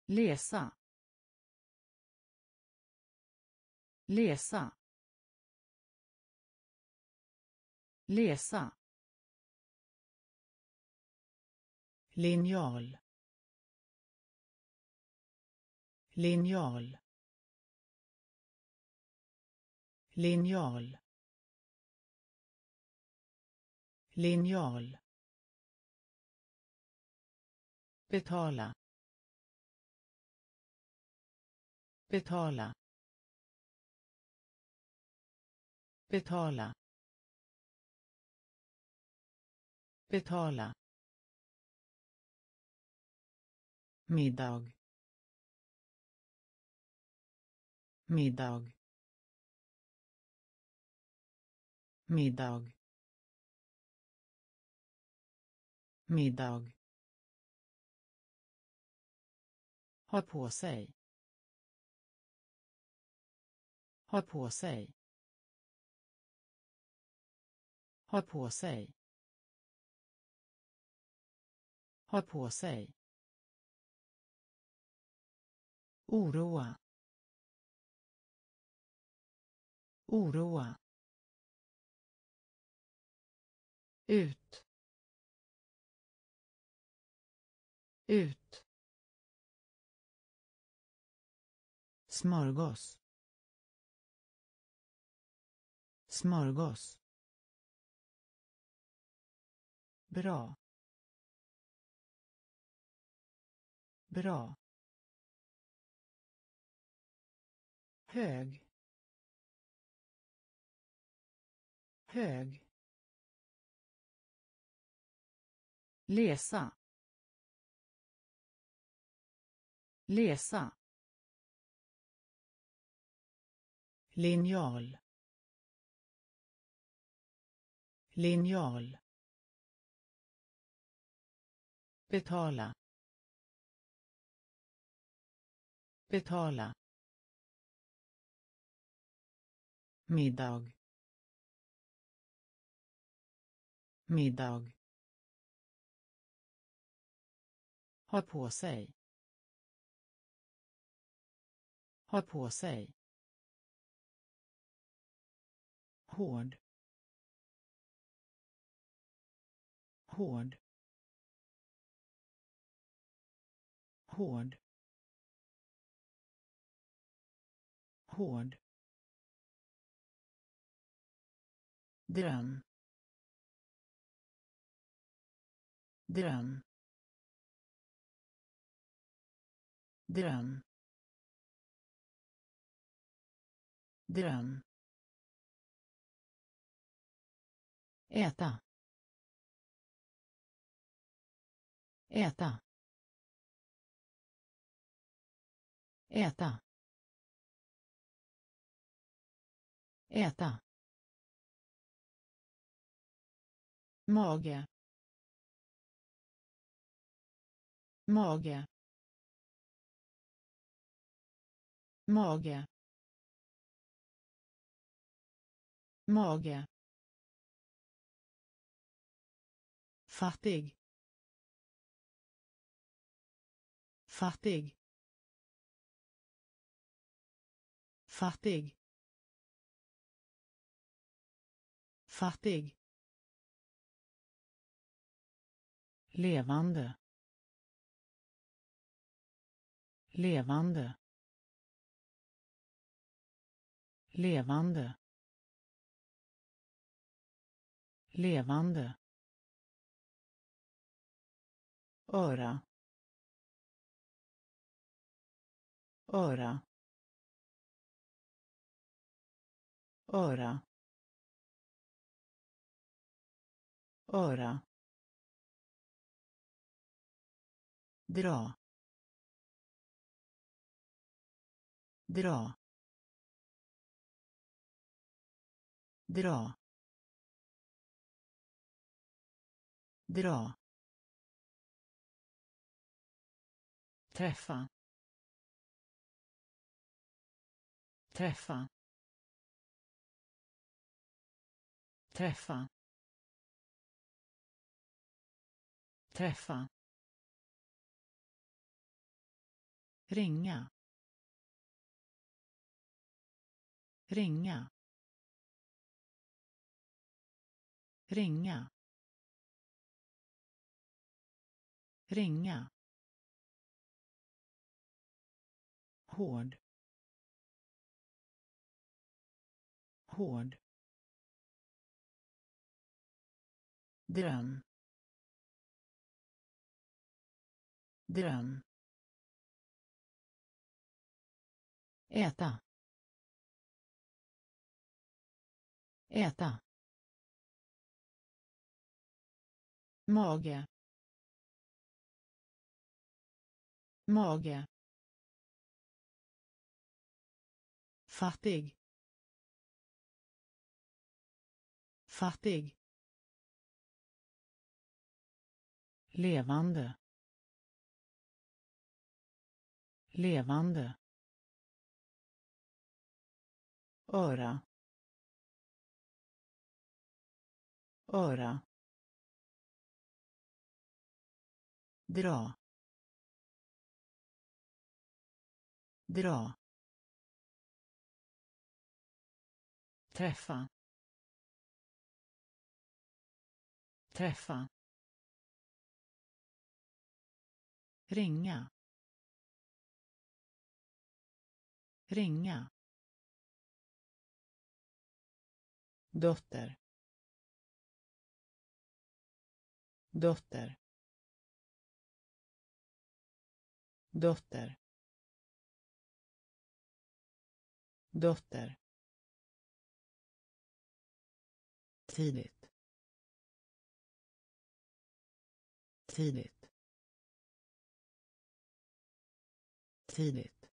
Läsa. Läsa. Läsa. Linjal. Linjal. Linjal. Linjal. Betala. Betala. Betala. Betala. Middag. Middag. Middag. Middag. Ha på sig. Ha på sig. Ha på sig. Ha på sig. Oroa. Oroa. Ut. Ut. Smörgås. Smörgås. Bra. Bra. Hög. Hög. Läsa. Läsa. Linjal. Linjal. Betala. Betala. Middag. Middag. Ha på sig. Ha på sig. Hård. Hård. Hård. Hård. Dröm. Dröm. Dröm. Dröm. Äta. Äta. Äta. Äta. Mage. Mage. Mage. Mage. Fattig. Fattig. Fattig. Fattig. Levande. Levande. Levande. Levande. Öra. Öra. Öra. Öra. Dra. Dra. Dra. Dra. Träffa. Träffa. Träffa. Träffa. Ringa. Ringa. Ringa. Ringa. Hård. Hård. Dröm. Dröm. Äta. Äta. Mage. Mage. Fattig. Fattig. Levande. Levande. Öra. Öra. Dra. Dra. Träffa. Träffa. Ringa. Ringa. Dotter. Dotter. Dotter. Dotter. Tidigt. Tidigt. Tidigt.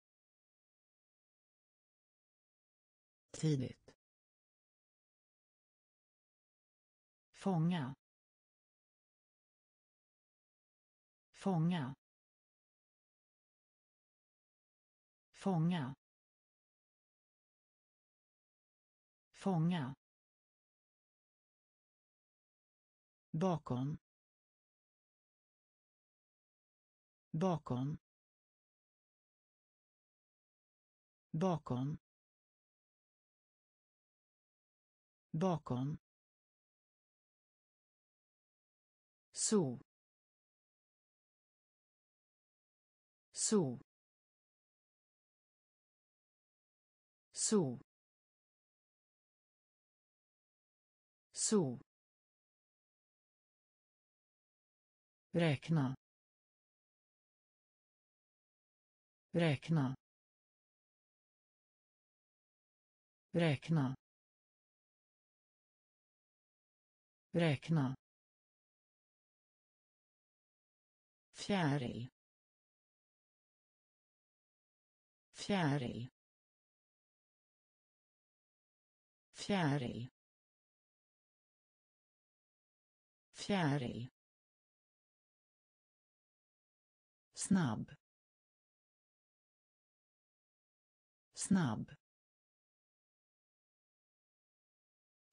Tidigt. Fånga. Fånga. Fånga. Fånga. Bakom. Bakom. Bakom. Bakom. Så så så så räkna. Räkna. Räkna. Räkna. Fjäril. Fjäril. Fjäril. Fjäril. Snabb. Snabb.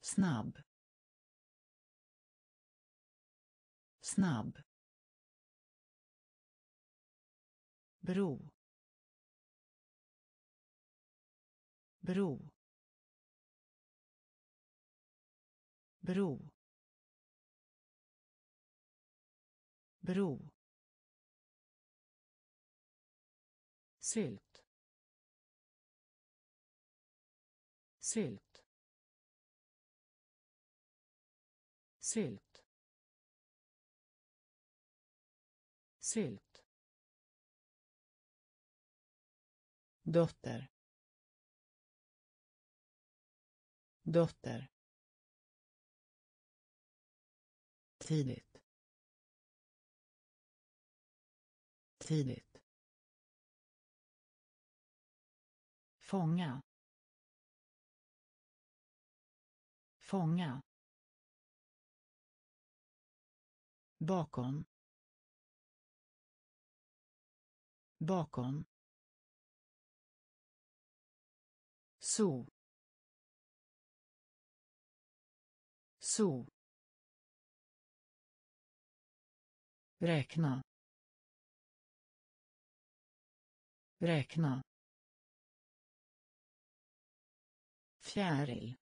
Snabb. Snabb. Bro. Bro. Bro. Bro. Sylt. Sylt. Sylt. Sylt. Dotter. Dotter. Tidigt. Tidigt. Fånga fånga bakom bakom så så räkna räkna. Fjäril.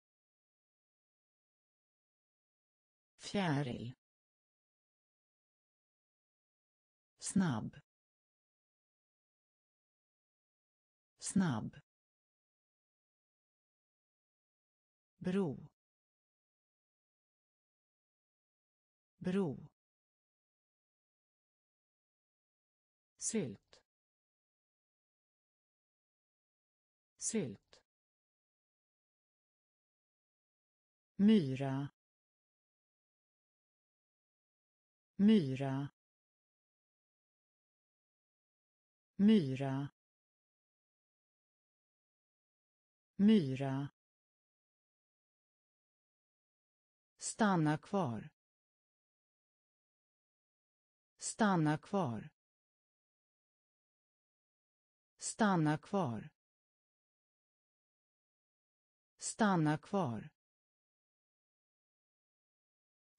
Fjäril. Snabb. Snabb. Bro. Bro. Sylt. Sylt. Myra. Myra. Myra. Myra. Stanna kvar. Stanna kvar. Stanna kvar. Stanna kvar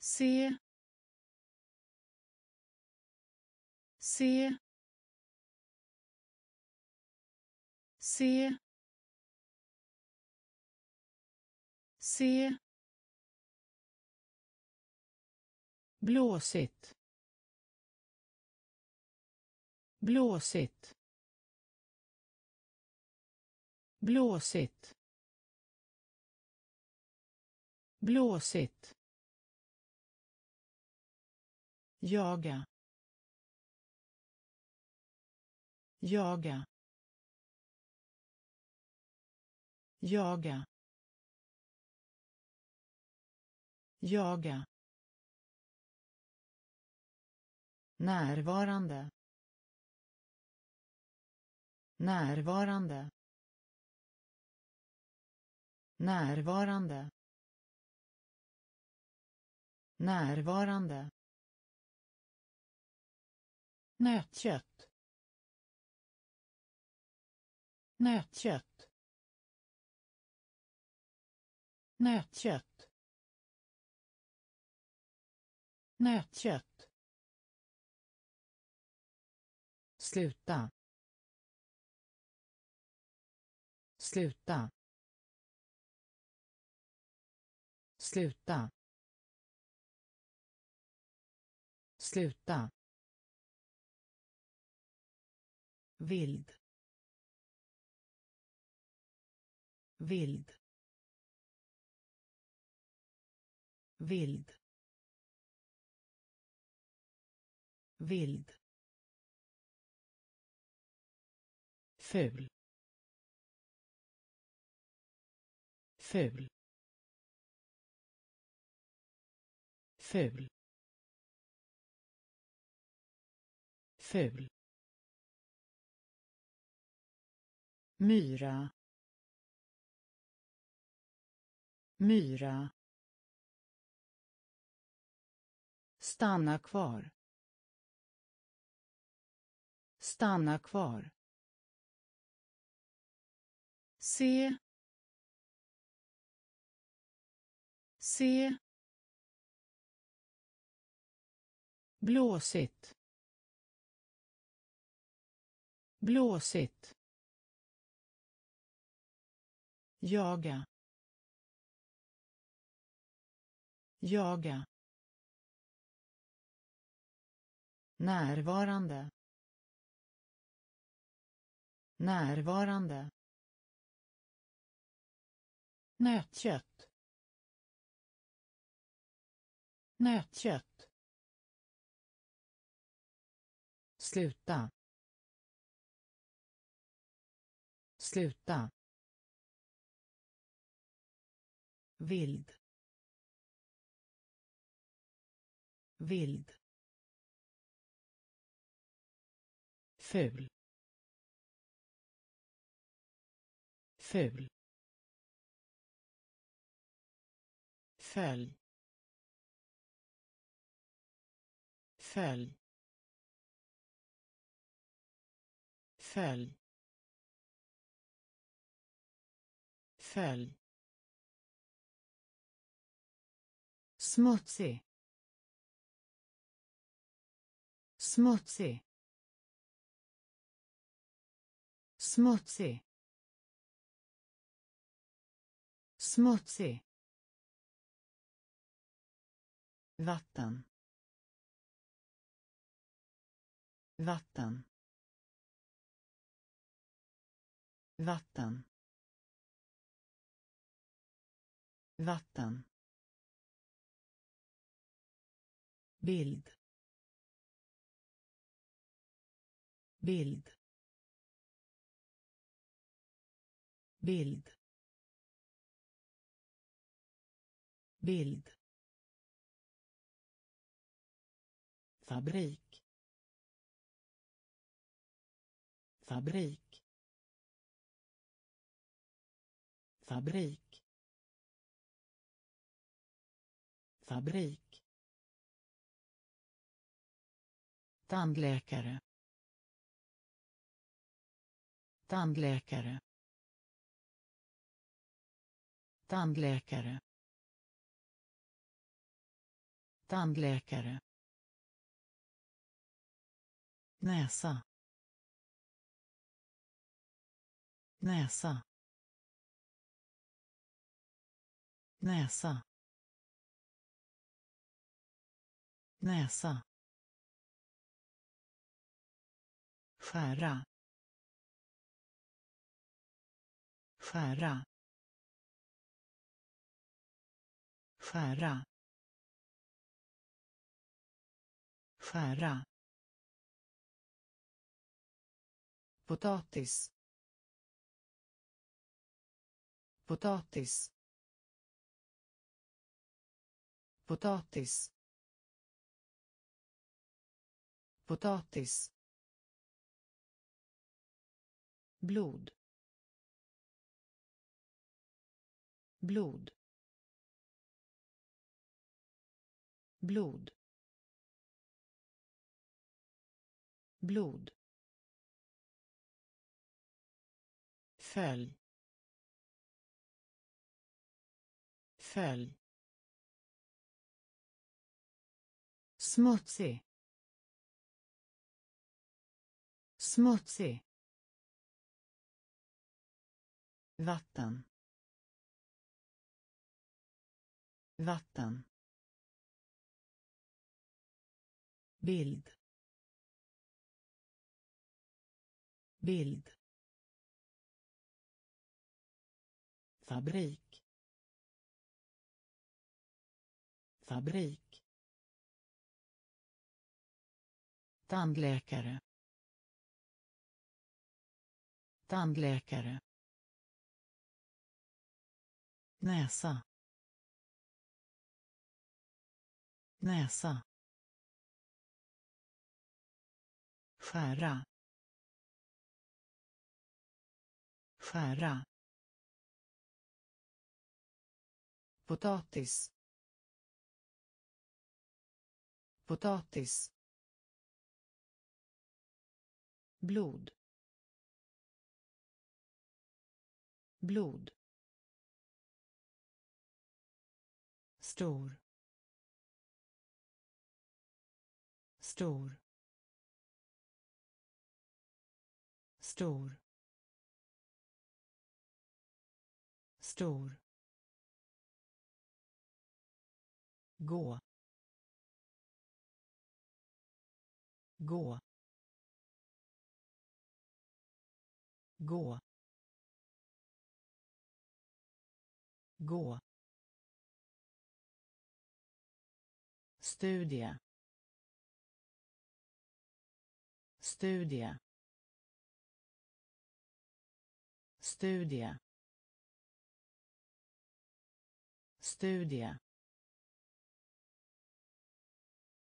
se se se se blåsigt. Blåsigt. Blåsigt. Blåsigt. Jaga. Jaga. Jaga. Jaga. Närvarande. Närvarande. Närvarande. Närvarande nötkött. Nötkött. Nötkött. Nötkött. Sluta. Sluta. Sluta. Sluta. Vild. Vild. Vild. Vild. Ful. Ful. Ful. Ful. Myra. Myra. Stanna kvar. Stanna kvar. Se. Se. Blåsigt blåsigt jaga. Jaga. Närvarande. Närvarande. Nötkött. Nötkött. Sluta. Sluta. Vild. Vild. Ful. Ful. Följ. Följ. Följ. Följ. Smutsig. Smutsig. Smutsig. Smutsig. Vatten. Vatten. Vatten. Vatten. Bild. Bild. Bild. Bild. Fabrik. Fabrik. Fabrik. Fabrik. Tandläkare. Tandläkare. Tandläkare. Tandläkare. Näsa. Näsa. Näsa. Näsa. Skära. Skära. Skära. Skära. Potatis. Potatis. Potatis. Potatis. Blod. Blod. Blod. Blod. Följ. Följ. Smutsig. Smutsig. Vatten. Vatten. Bild. Bild. Fabrik. Fabrik. Tandläkare. Tandläkare näsa. Näsa. Skära. Skära. Potatis. Potatis. Blod. Blod. Stor. Stor. Stor. Stor. Gå. Gå. Gå. Gå. Studie. Studie. Studie. Studie.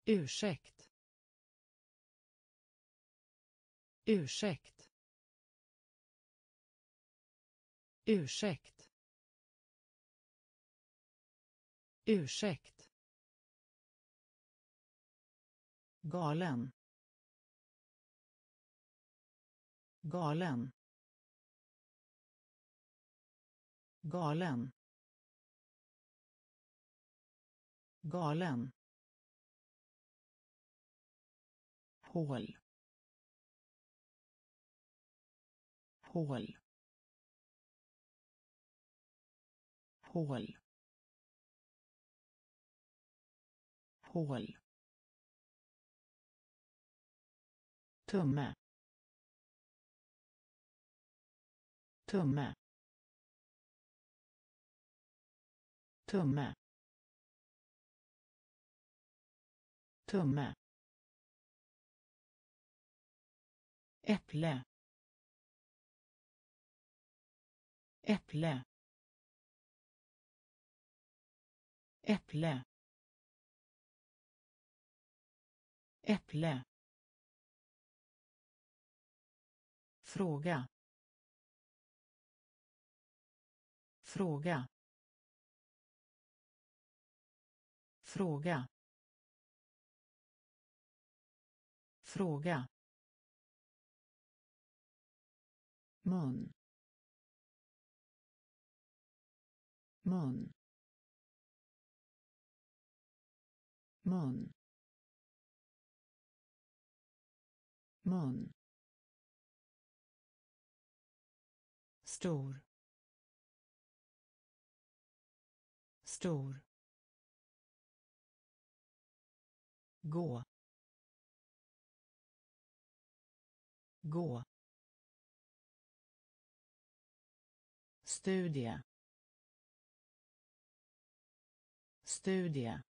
Ursäkt. Ursäkt. Ursäkt. Ursäkt. Galen. Galen. Galen. Galen. hål hål hål hål tumme. Tumme. Tumme. Tumme. Äpple. Äpple. Äpple. Äpple. Fråga. Fråga. Fråga. Fråga. Mun. Mun. Mun. Mun. Stor. Stor. Gå. Gå. Studie. Studie.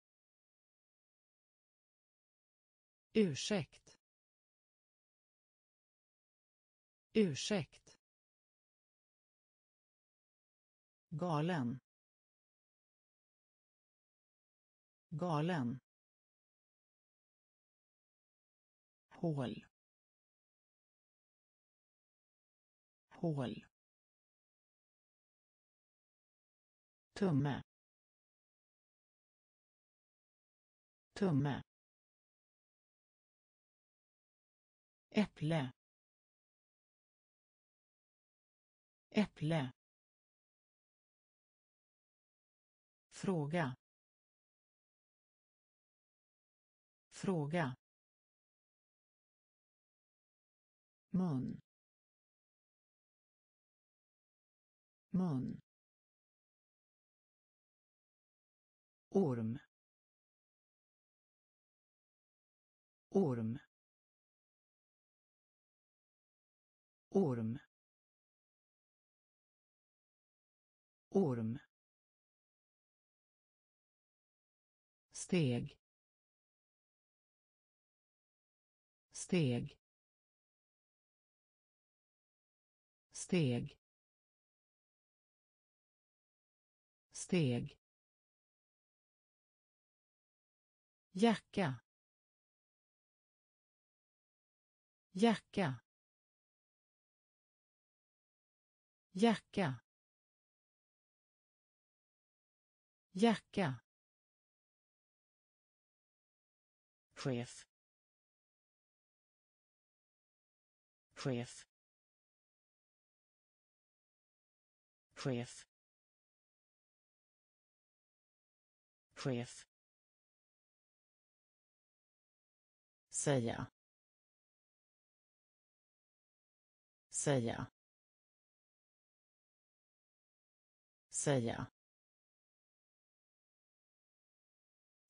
Ursäkt. Ursäkt. Galen. Galen. Hål. Hål. Tumme. Tumme. Äpple. Äpple. Fråga. Fråga. Mun. Mun. Orm. Orm. Orm. Orm. Steg. Steg. Steg. Steg. Jacka. Jacka. Jacka. Jacka. Chef chef chef chef säga. Säga. Säga.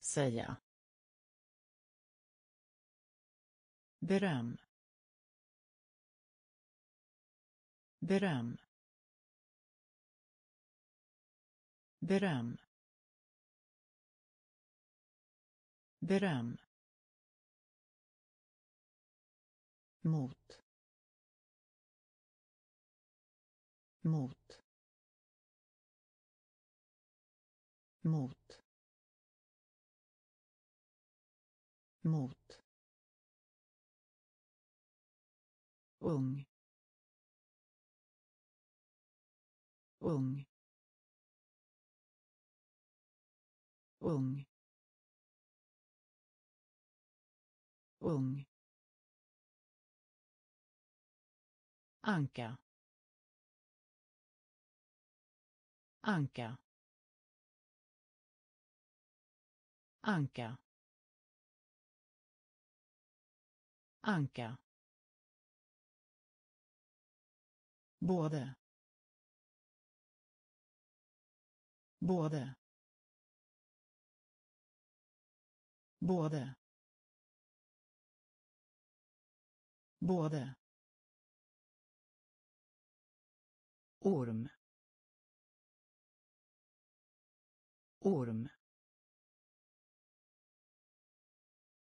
Säga beröm. Beröm. Beröm. Beröm. Mot. Mot. Mot. Mot. Ung. Ung. Ung. Ung. Anka. Anka. Anka. Anka. Både. Både. Både. Både. Orm. Orm.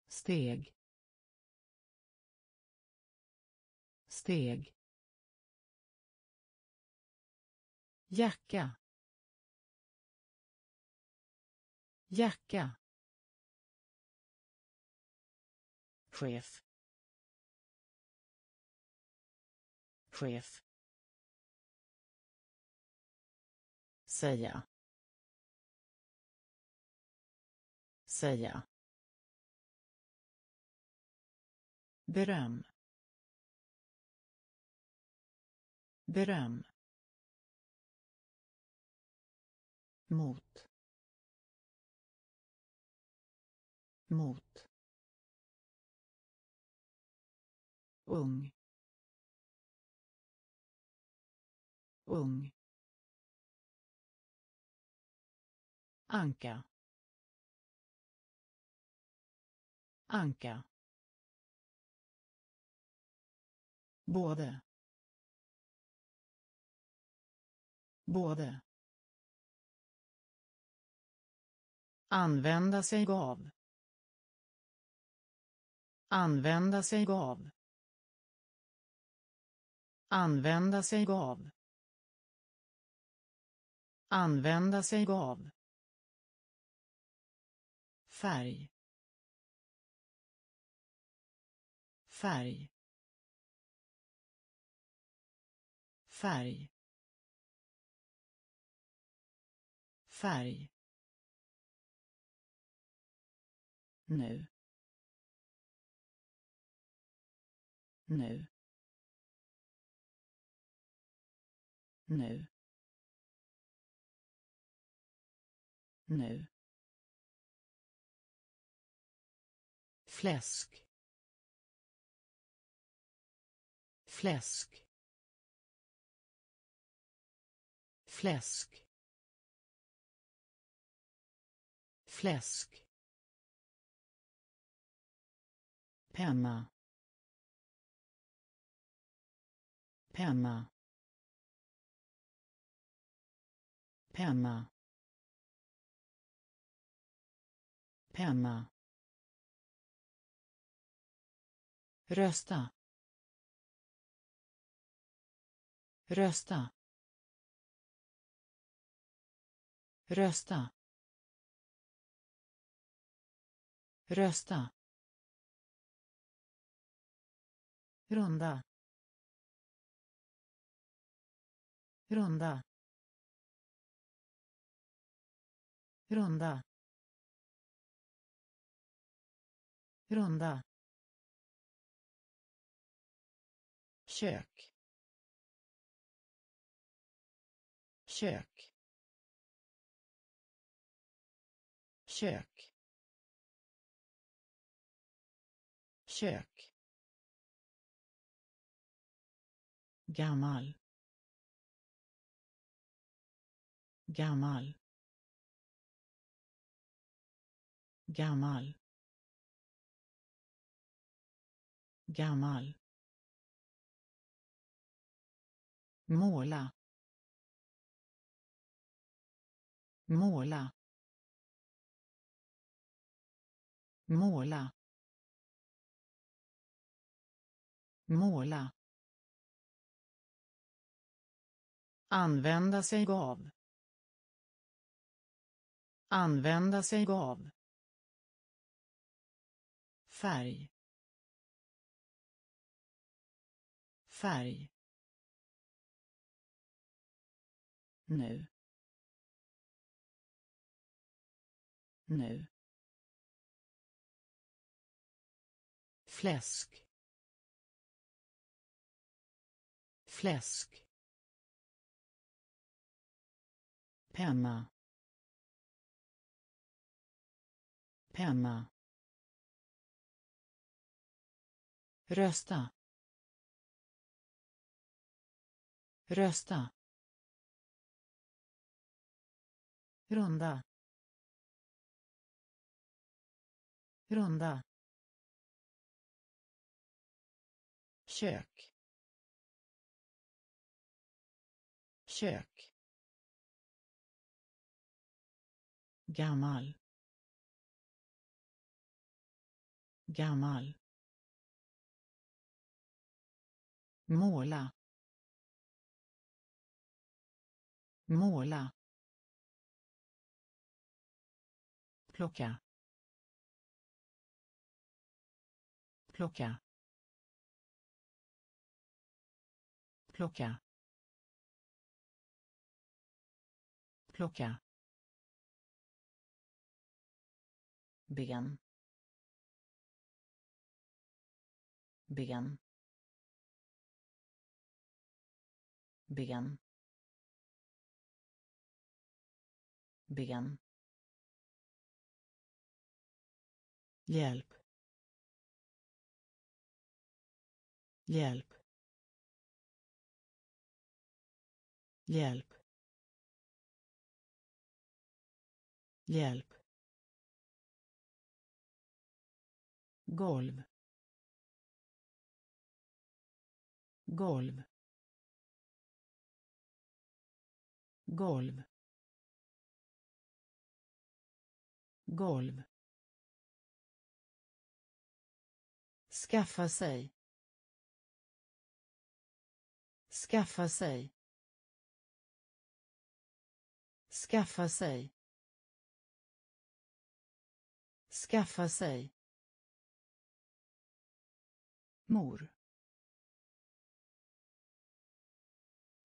Steg. Steg. Jacka. Jacka. Chef. Chef. Säga. Säga. Beröm. Beröm mot. Mot. Ung. Ung. Anka. Anka. Både. Både. Använda sig av. Använda sig av. Använda sig av. Använda sig av. Färg. Färg. Färg. Färg. Nu. Nu. Nu. Nu. Fläsk. Fläsk. Fläsk. Fläsk. Penna. Penna. Penna. Penna. Rösta. Rösta. Rösta. Rösta. Runda. Runda. Runda. Runda. Kök. Kök. Kök. Kök. Gammal. Gammal. Gammal. Gammal. Måla. Måla. Måla. Måla. Använda sig av. Använda sig av. Färg. Färg. Nu. Nu. Fläsk. Fläsk. Penna. Penna. Rösta. Rösta. Runda. Runda. Kök. Kök. Gammal. Gammal. Måla. Måla. Plocka. Plocka. Plocka. Plocka. Ben. Ben. Ben. Ben. Hjälp. Hjälp. Hjälp. Hjälp. Golv. Golv. Golv. Golv. Skaffa sig. Skaffa sig. Skaffa sig. Skaffa sig mor.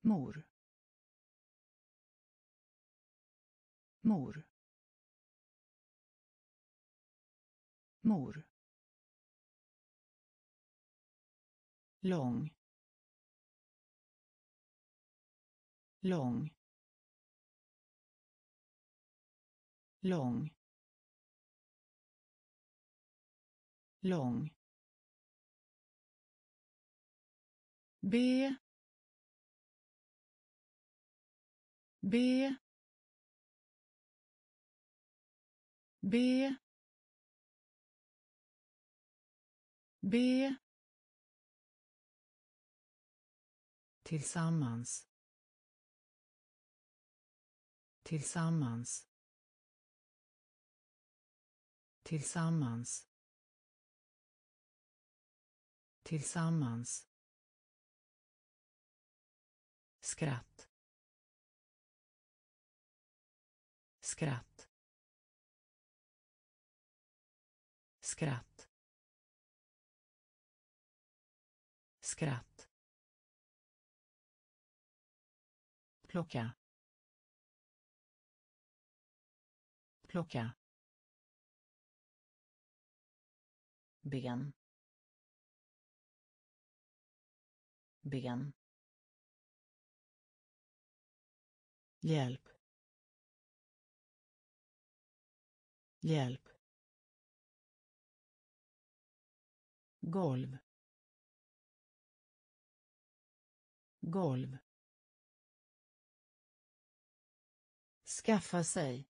Mor. Mor. Mor. Lång. Lång. Lång. Lång. B. B. B. B. Tillsammans. Tillsammans. Tillsammans. Tillsammans skratt. Skratt. Skratt. Skratt. Plocka. Plocka. Ben. Ben. Hjälp. Hjälp. Golv. Golv. Skaffa sig.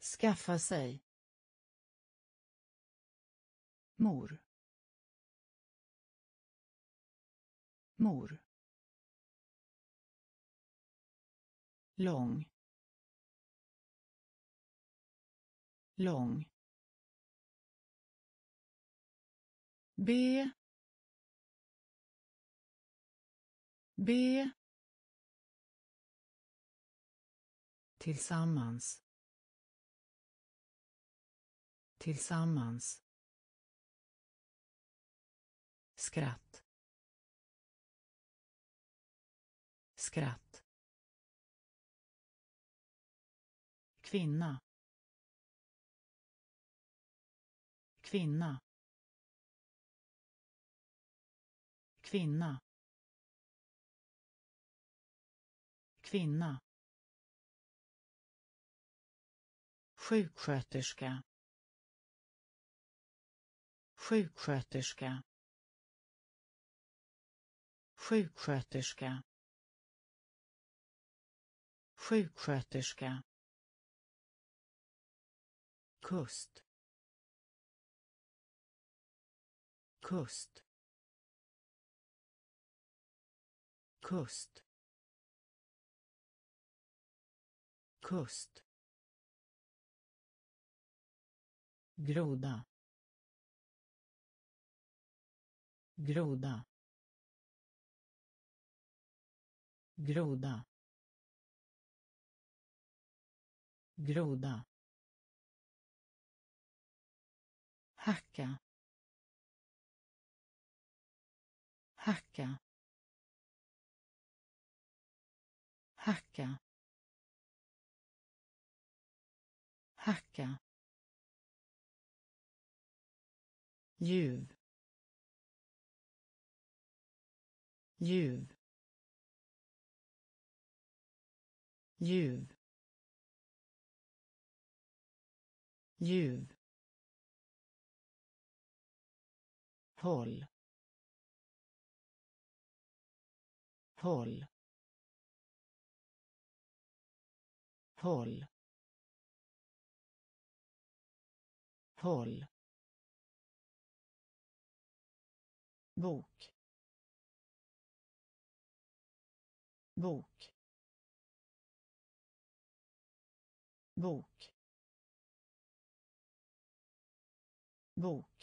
Skaffa sig. Mor. Mor. Lång. Lång. B. B. Tillsammans. Tillsammans. Skratt. Skratt. Kvinna. Kvinna. Kvinna. Kvinna. Sjuksköterska. Sjuksköterska. Sjuksköterska. Sjuksköterska kust. Kust. Kust. Kust. Groda. Groda. Groda. Groda. Hacka. Hacka. Hacka. Hacka. Ljuv. Ljuv. Ljuv. Ljuv. Håll. Håll. Håll. Håll. Bok. Bok. Bok. Bok.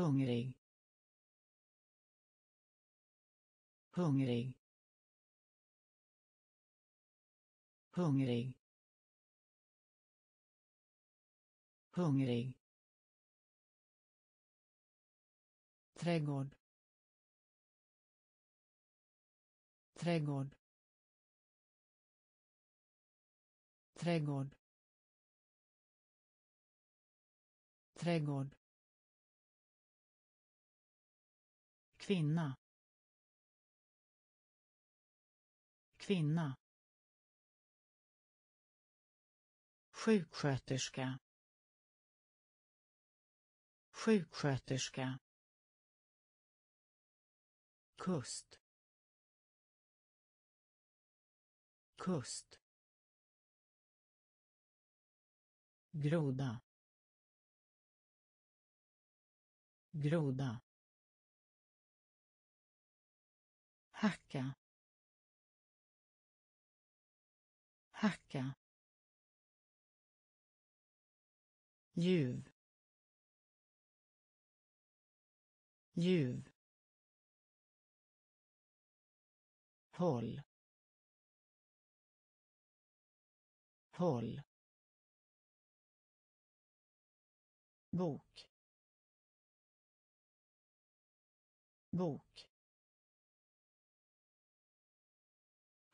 Hungrig. Hungrig. Hungrig. Hungrig. Trädgård. Trädgård. Trädgård. Trädgård. Kvinna. Kvinna. Sjuksköterska. Sjuksköterska. Kust. Kust. Groda. Groda. Hacka. Hacka. Ljuv. Ljuv. Håll. Håll. Bok. Bok.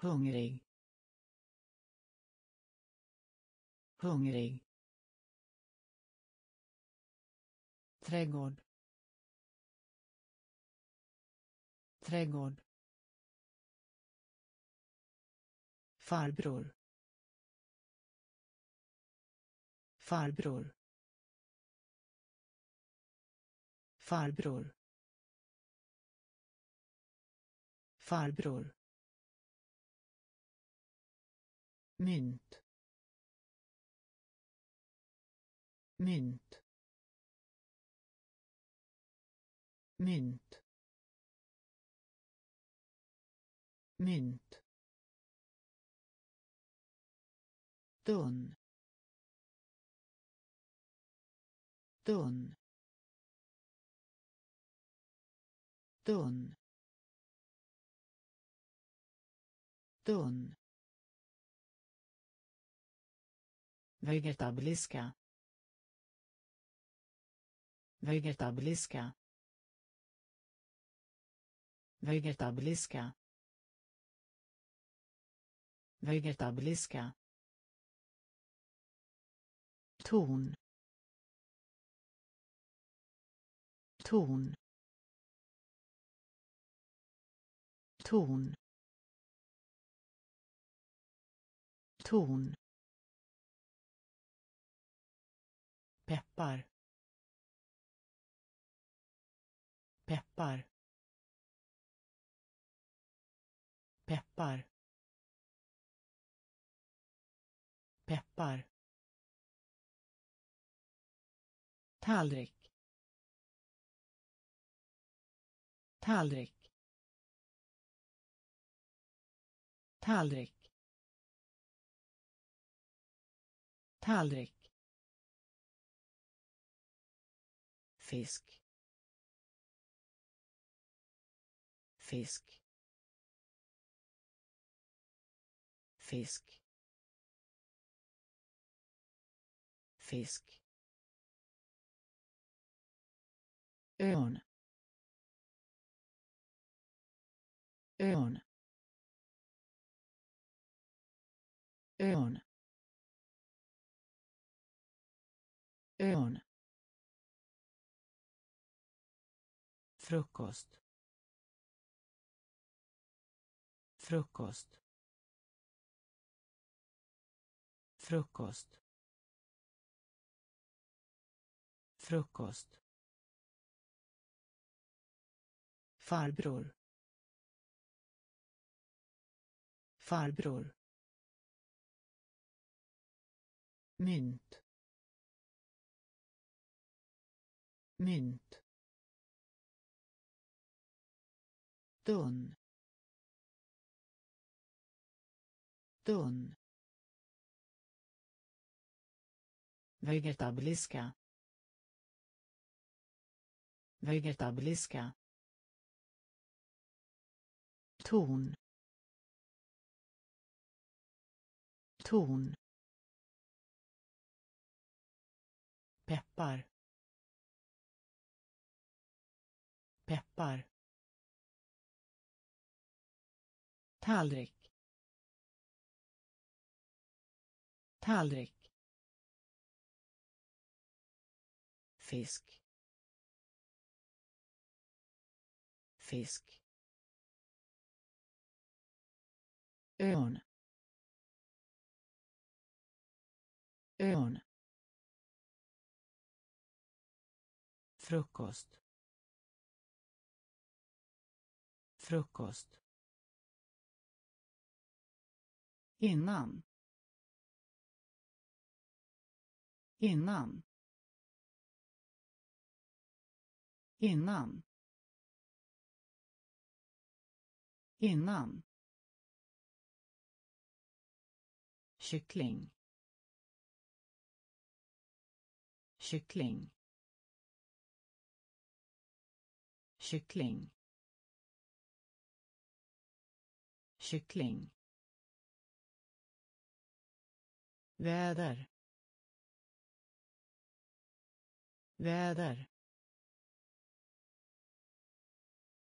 Hungrig. Hungrig. Trädgård. Trädgård. Farbror. Farbror. Farbror. Farbror. Mynt. Mynt. Mynt. Mynt. Tunn tunn tunn tunn vegetabiliska. Vegetabiliska. Vegetabiliska. Vegetabiliska. Ton. Ton. Ton. Ton. Peppar. Peppar. Peppar. Peppar. Tallrik. Tallrik. Tallrik. Tallrik. Fisk. Fisk. Fisk. Fisk. Ön ön ön ön frukost. Frukost. Frukost. Frukost. Farbror. Farbror. Mynt. Mynt. Tunn tunn vegetabiliska. Vegetabiliska. Ton. Ton. Peppar. Peppar. Tallrik. Tallrik. Fisk. Fisk. Ön ön frukost. Frukost. Innan. Innan. Innan. Innan. Kyckling. Kyckling. Kyckling. Kyckling. Väder. Väder.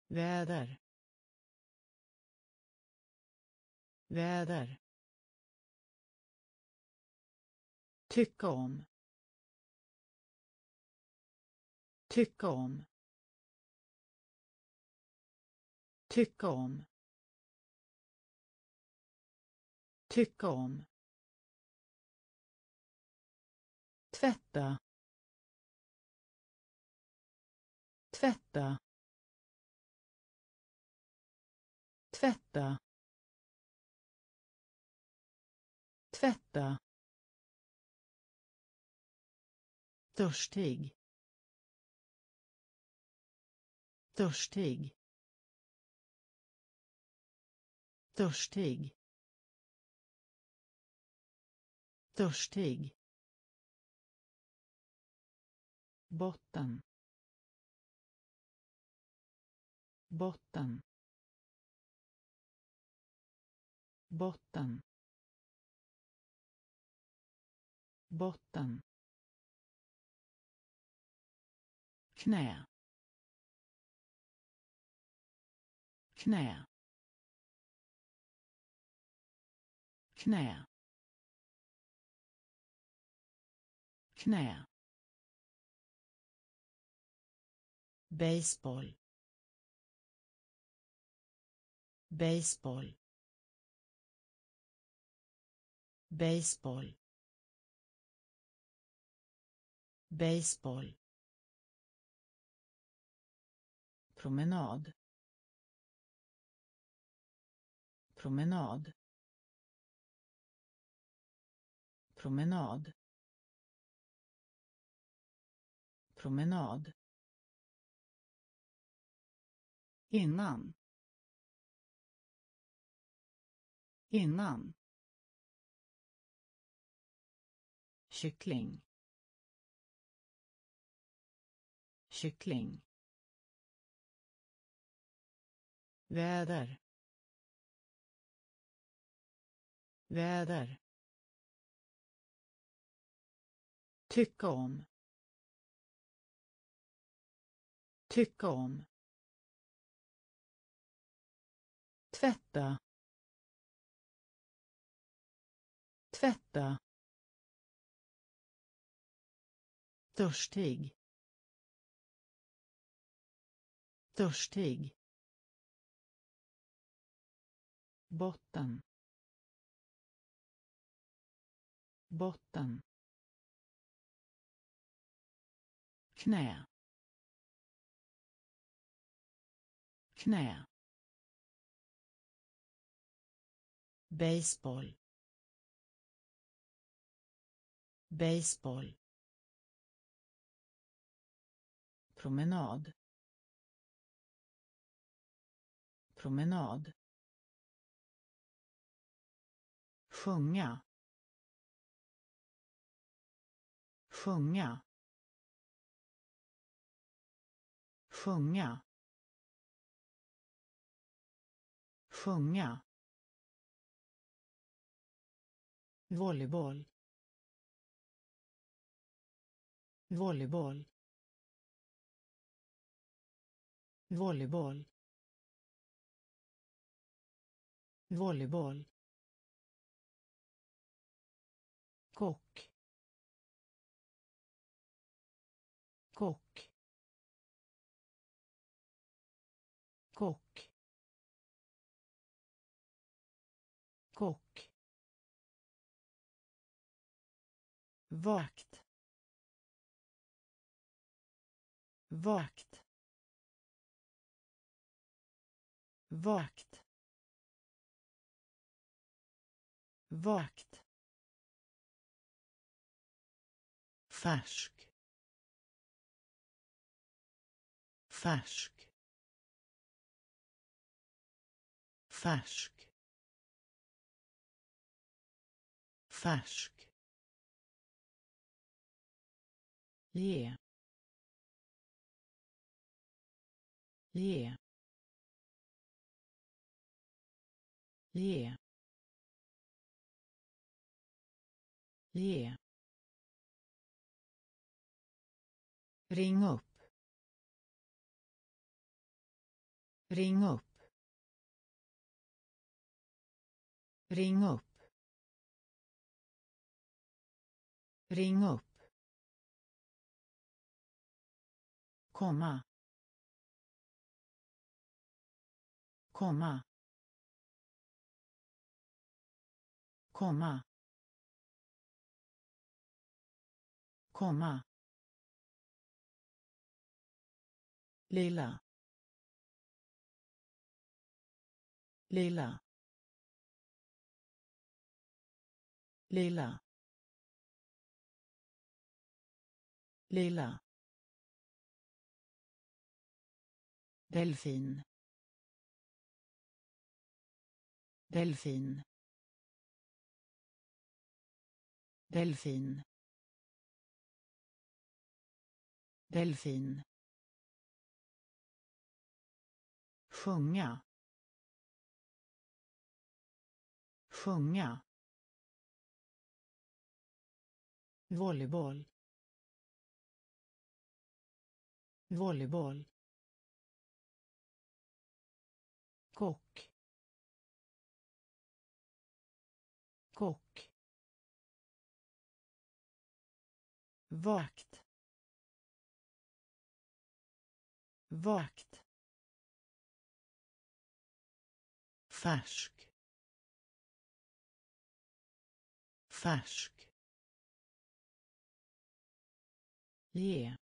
Väder. Väder. Tycka om. Tycka om. Tycka om. Tycka om. Tvätta. Tvätta. Tvätta. Tvätta. Törstig. Törstig. Törstig. Törstig. Botten. Botten. Botten. Botten. Knä. Knä. Knä. Knä. Baseball. Baseball. Baseball. Baseball. Promenad. Promenad. Promenad. Promenad. Innan. Innan. Kyckling. Kyckling. Väder. Väder. Tycka om. Tycka om. Tvätta. Tvätta. Törstig. Törstig. Botten. Botten. Knä. Knä. Baseball. Baseball. Promenad. Promenad. Sjunga. Sjunga. Sjunga. Sjunga. Volleyboll volleyboll volleyboll volleyboll kock kock kock vakt. Vakt. Vakt. Vakt. Färsk. Färsk. Färsk. Färsk. Ge. Ge. Ge. Ge. Ring upp. Ring upp. Ring upp. Ring upp. Komma. Komma. Komma. Komma. Lila lila lila lila delfin. Delfin. Delfin. Delfin. Sjunga. Sjunga. Volleyboll. Volleyboll. Kock. Kock. Vakt. Vakt. Färsk. Färsk. Ge.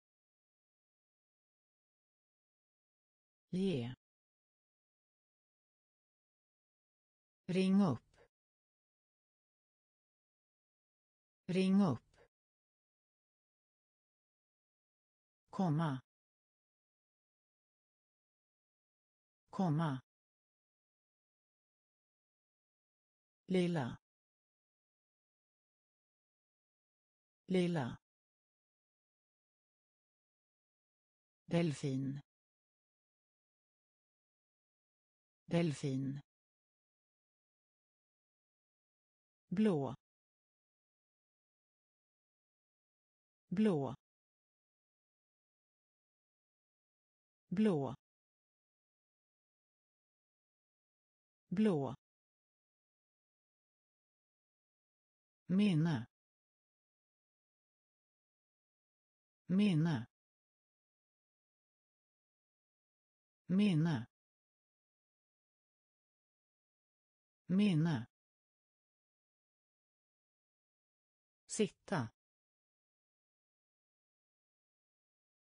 Ge. Ring upp. Ring upp. Komma. Komma. Lilla. Lilla. Delfin. Delfin. Blå. Blå. Blå. Blå. Minne. Minne. Minne. Minne. Sitta.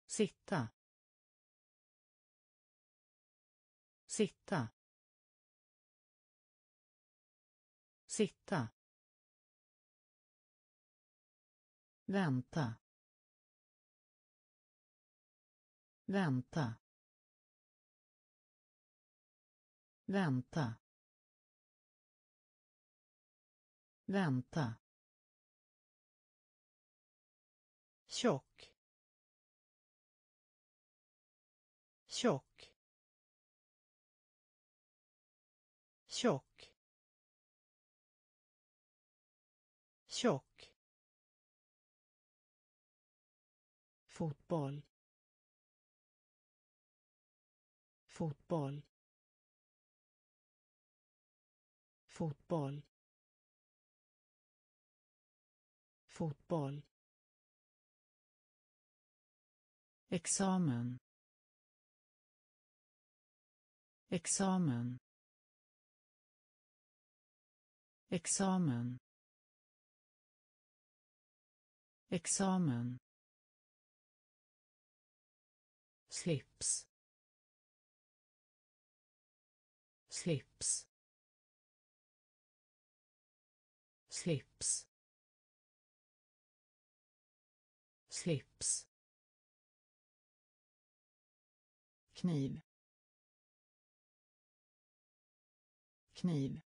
Sitta. Sitta. Sitta. Vänta. Vänta. Vänta. Vänta. Tjock. Tjock. Tjock. Tjock. Fotboll. Fotboll. Fotboll. Fotboll. Examen. Examen. Examen. Examen. Slips. Slips. Slips. Slips kniv. Kniv.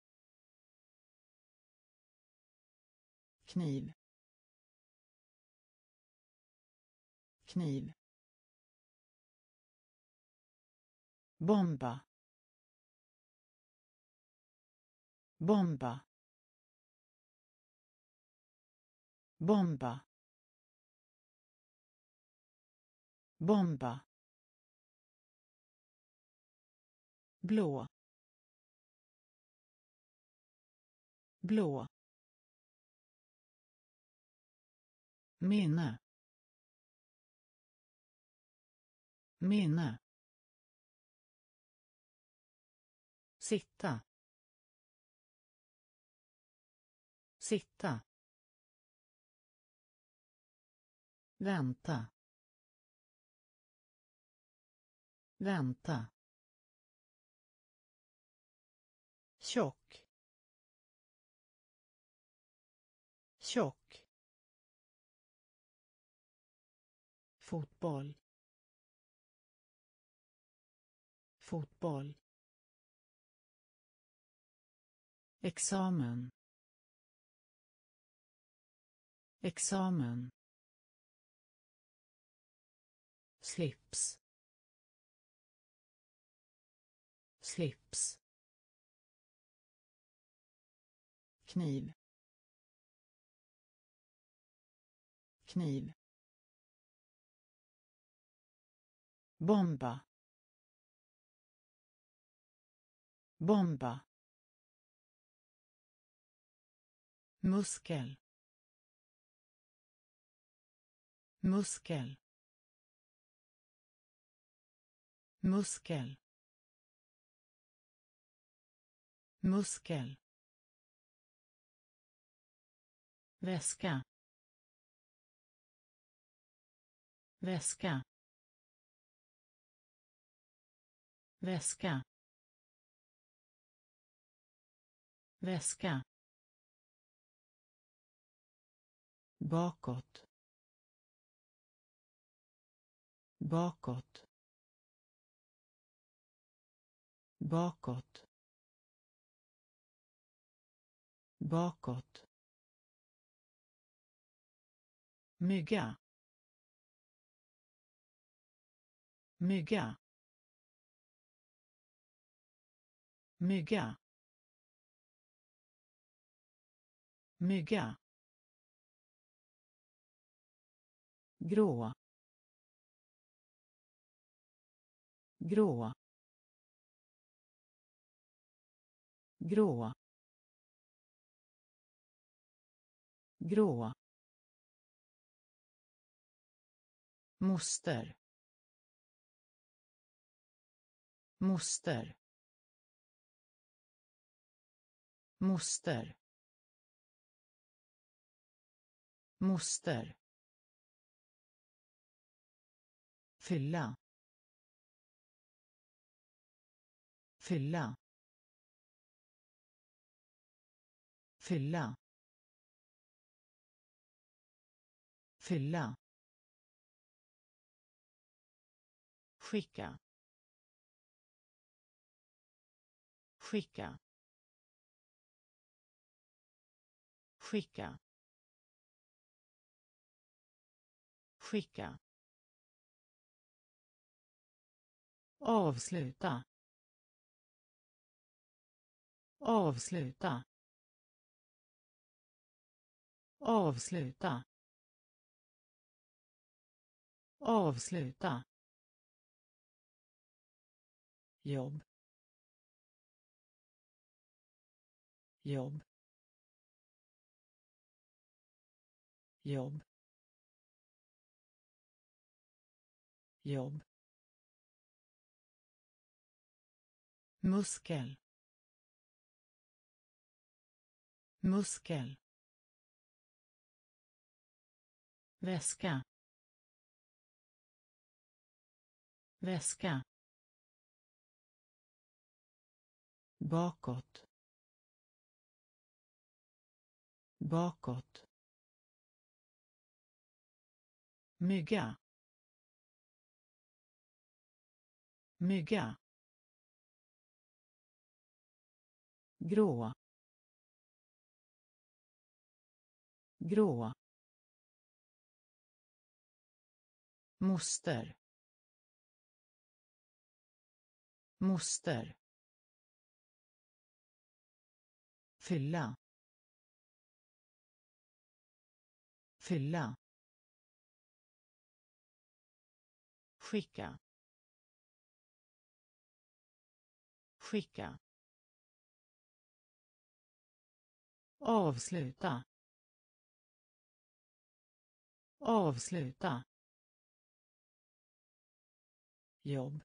Kniv. Kniv. Bomba. Bomba. Bomba. Bomba. Blå. Blå. Minne. Minne. Sitta. Sitta. Vänta. Vänta. Tjock. Tjock. Fotboll. Fotboll. Examen. Examen. Slips. Slips. Kniv. Kniv. Bomba. Bomba. Muskel. Muskel. Muskel. Muskel. Väska. Väska. Väska. Väska. Bakåt. Bakåt. Bakåt. Bakåt. Mygga. Mygga. Mygga. Mygga. Grå. Grå. Grå. Grå. Moster. Moster. Moster. Moster. Fylla. Fylla. Fylla. Fylla. Skicka. Skicka. Skicka. Skicka. Avsluta. Avsluta. Avsluta. Avsluta jobb. Jobb. Jobb. Jobb. Muskel. Muskel. Väska. Väska. Bakåt. Bakåt. Mygga. Mygga. Grå. Grå. Moster. Moster. Fylla. Fylla. Skicka. Skicka. Avsluta. Avsluta. Jobb.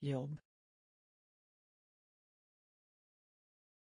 Jobb.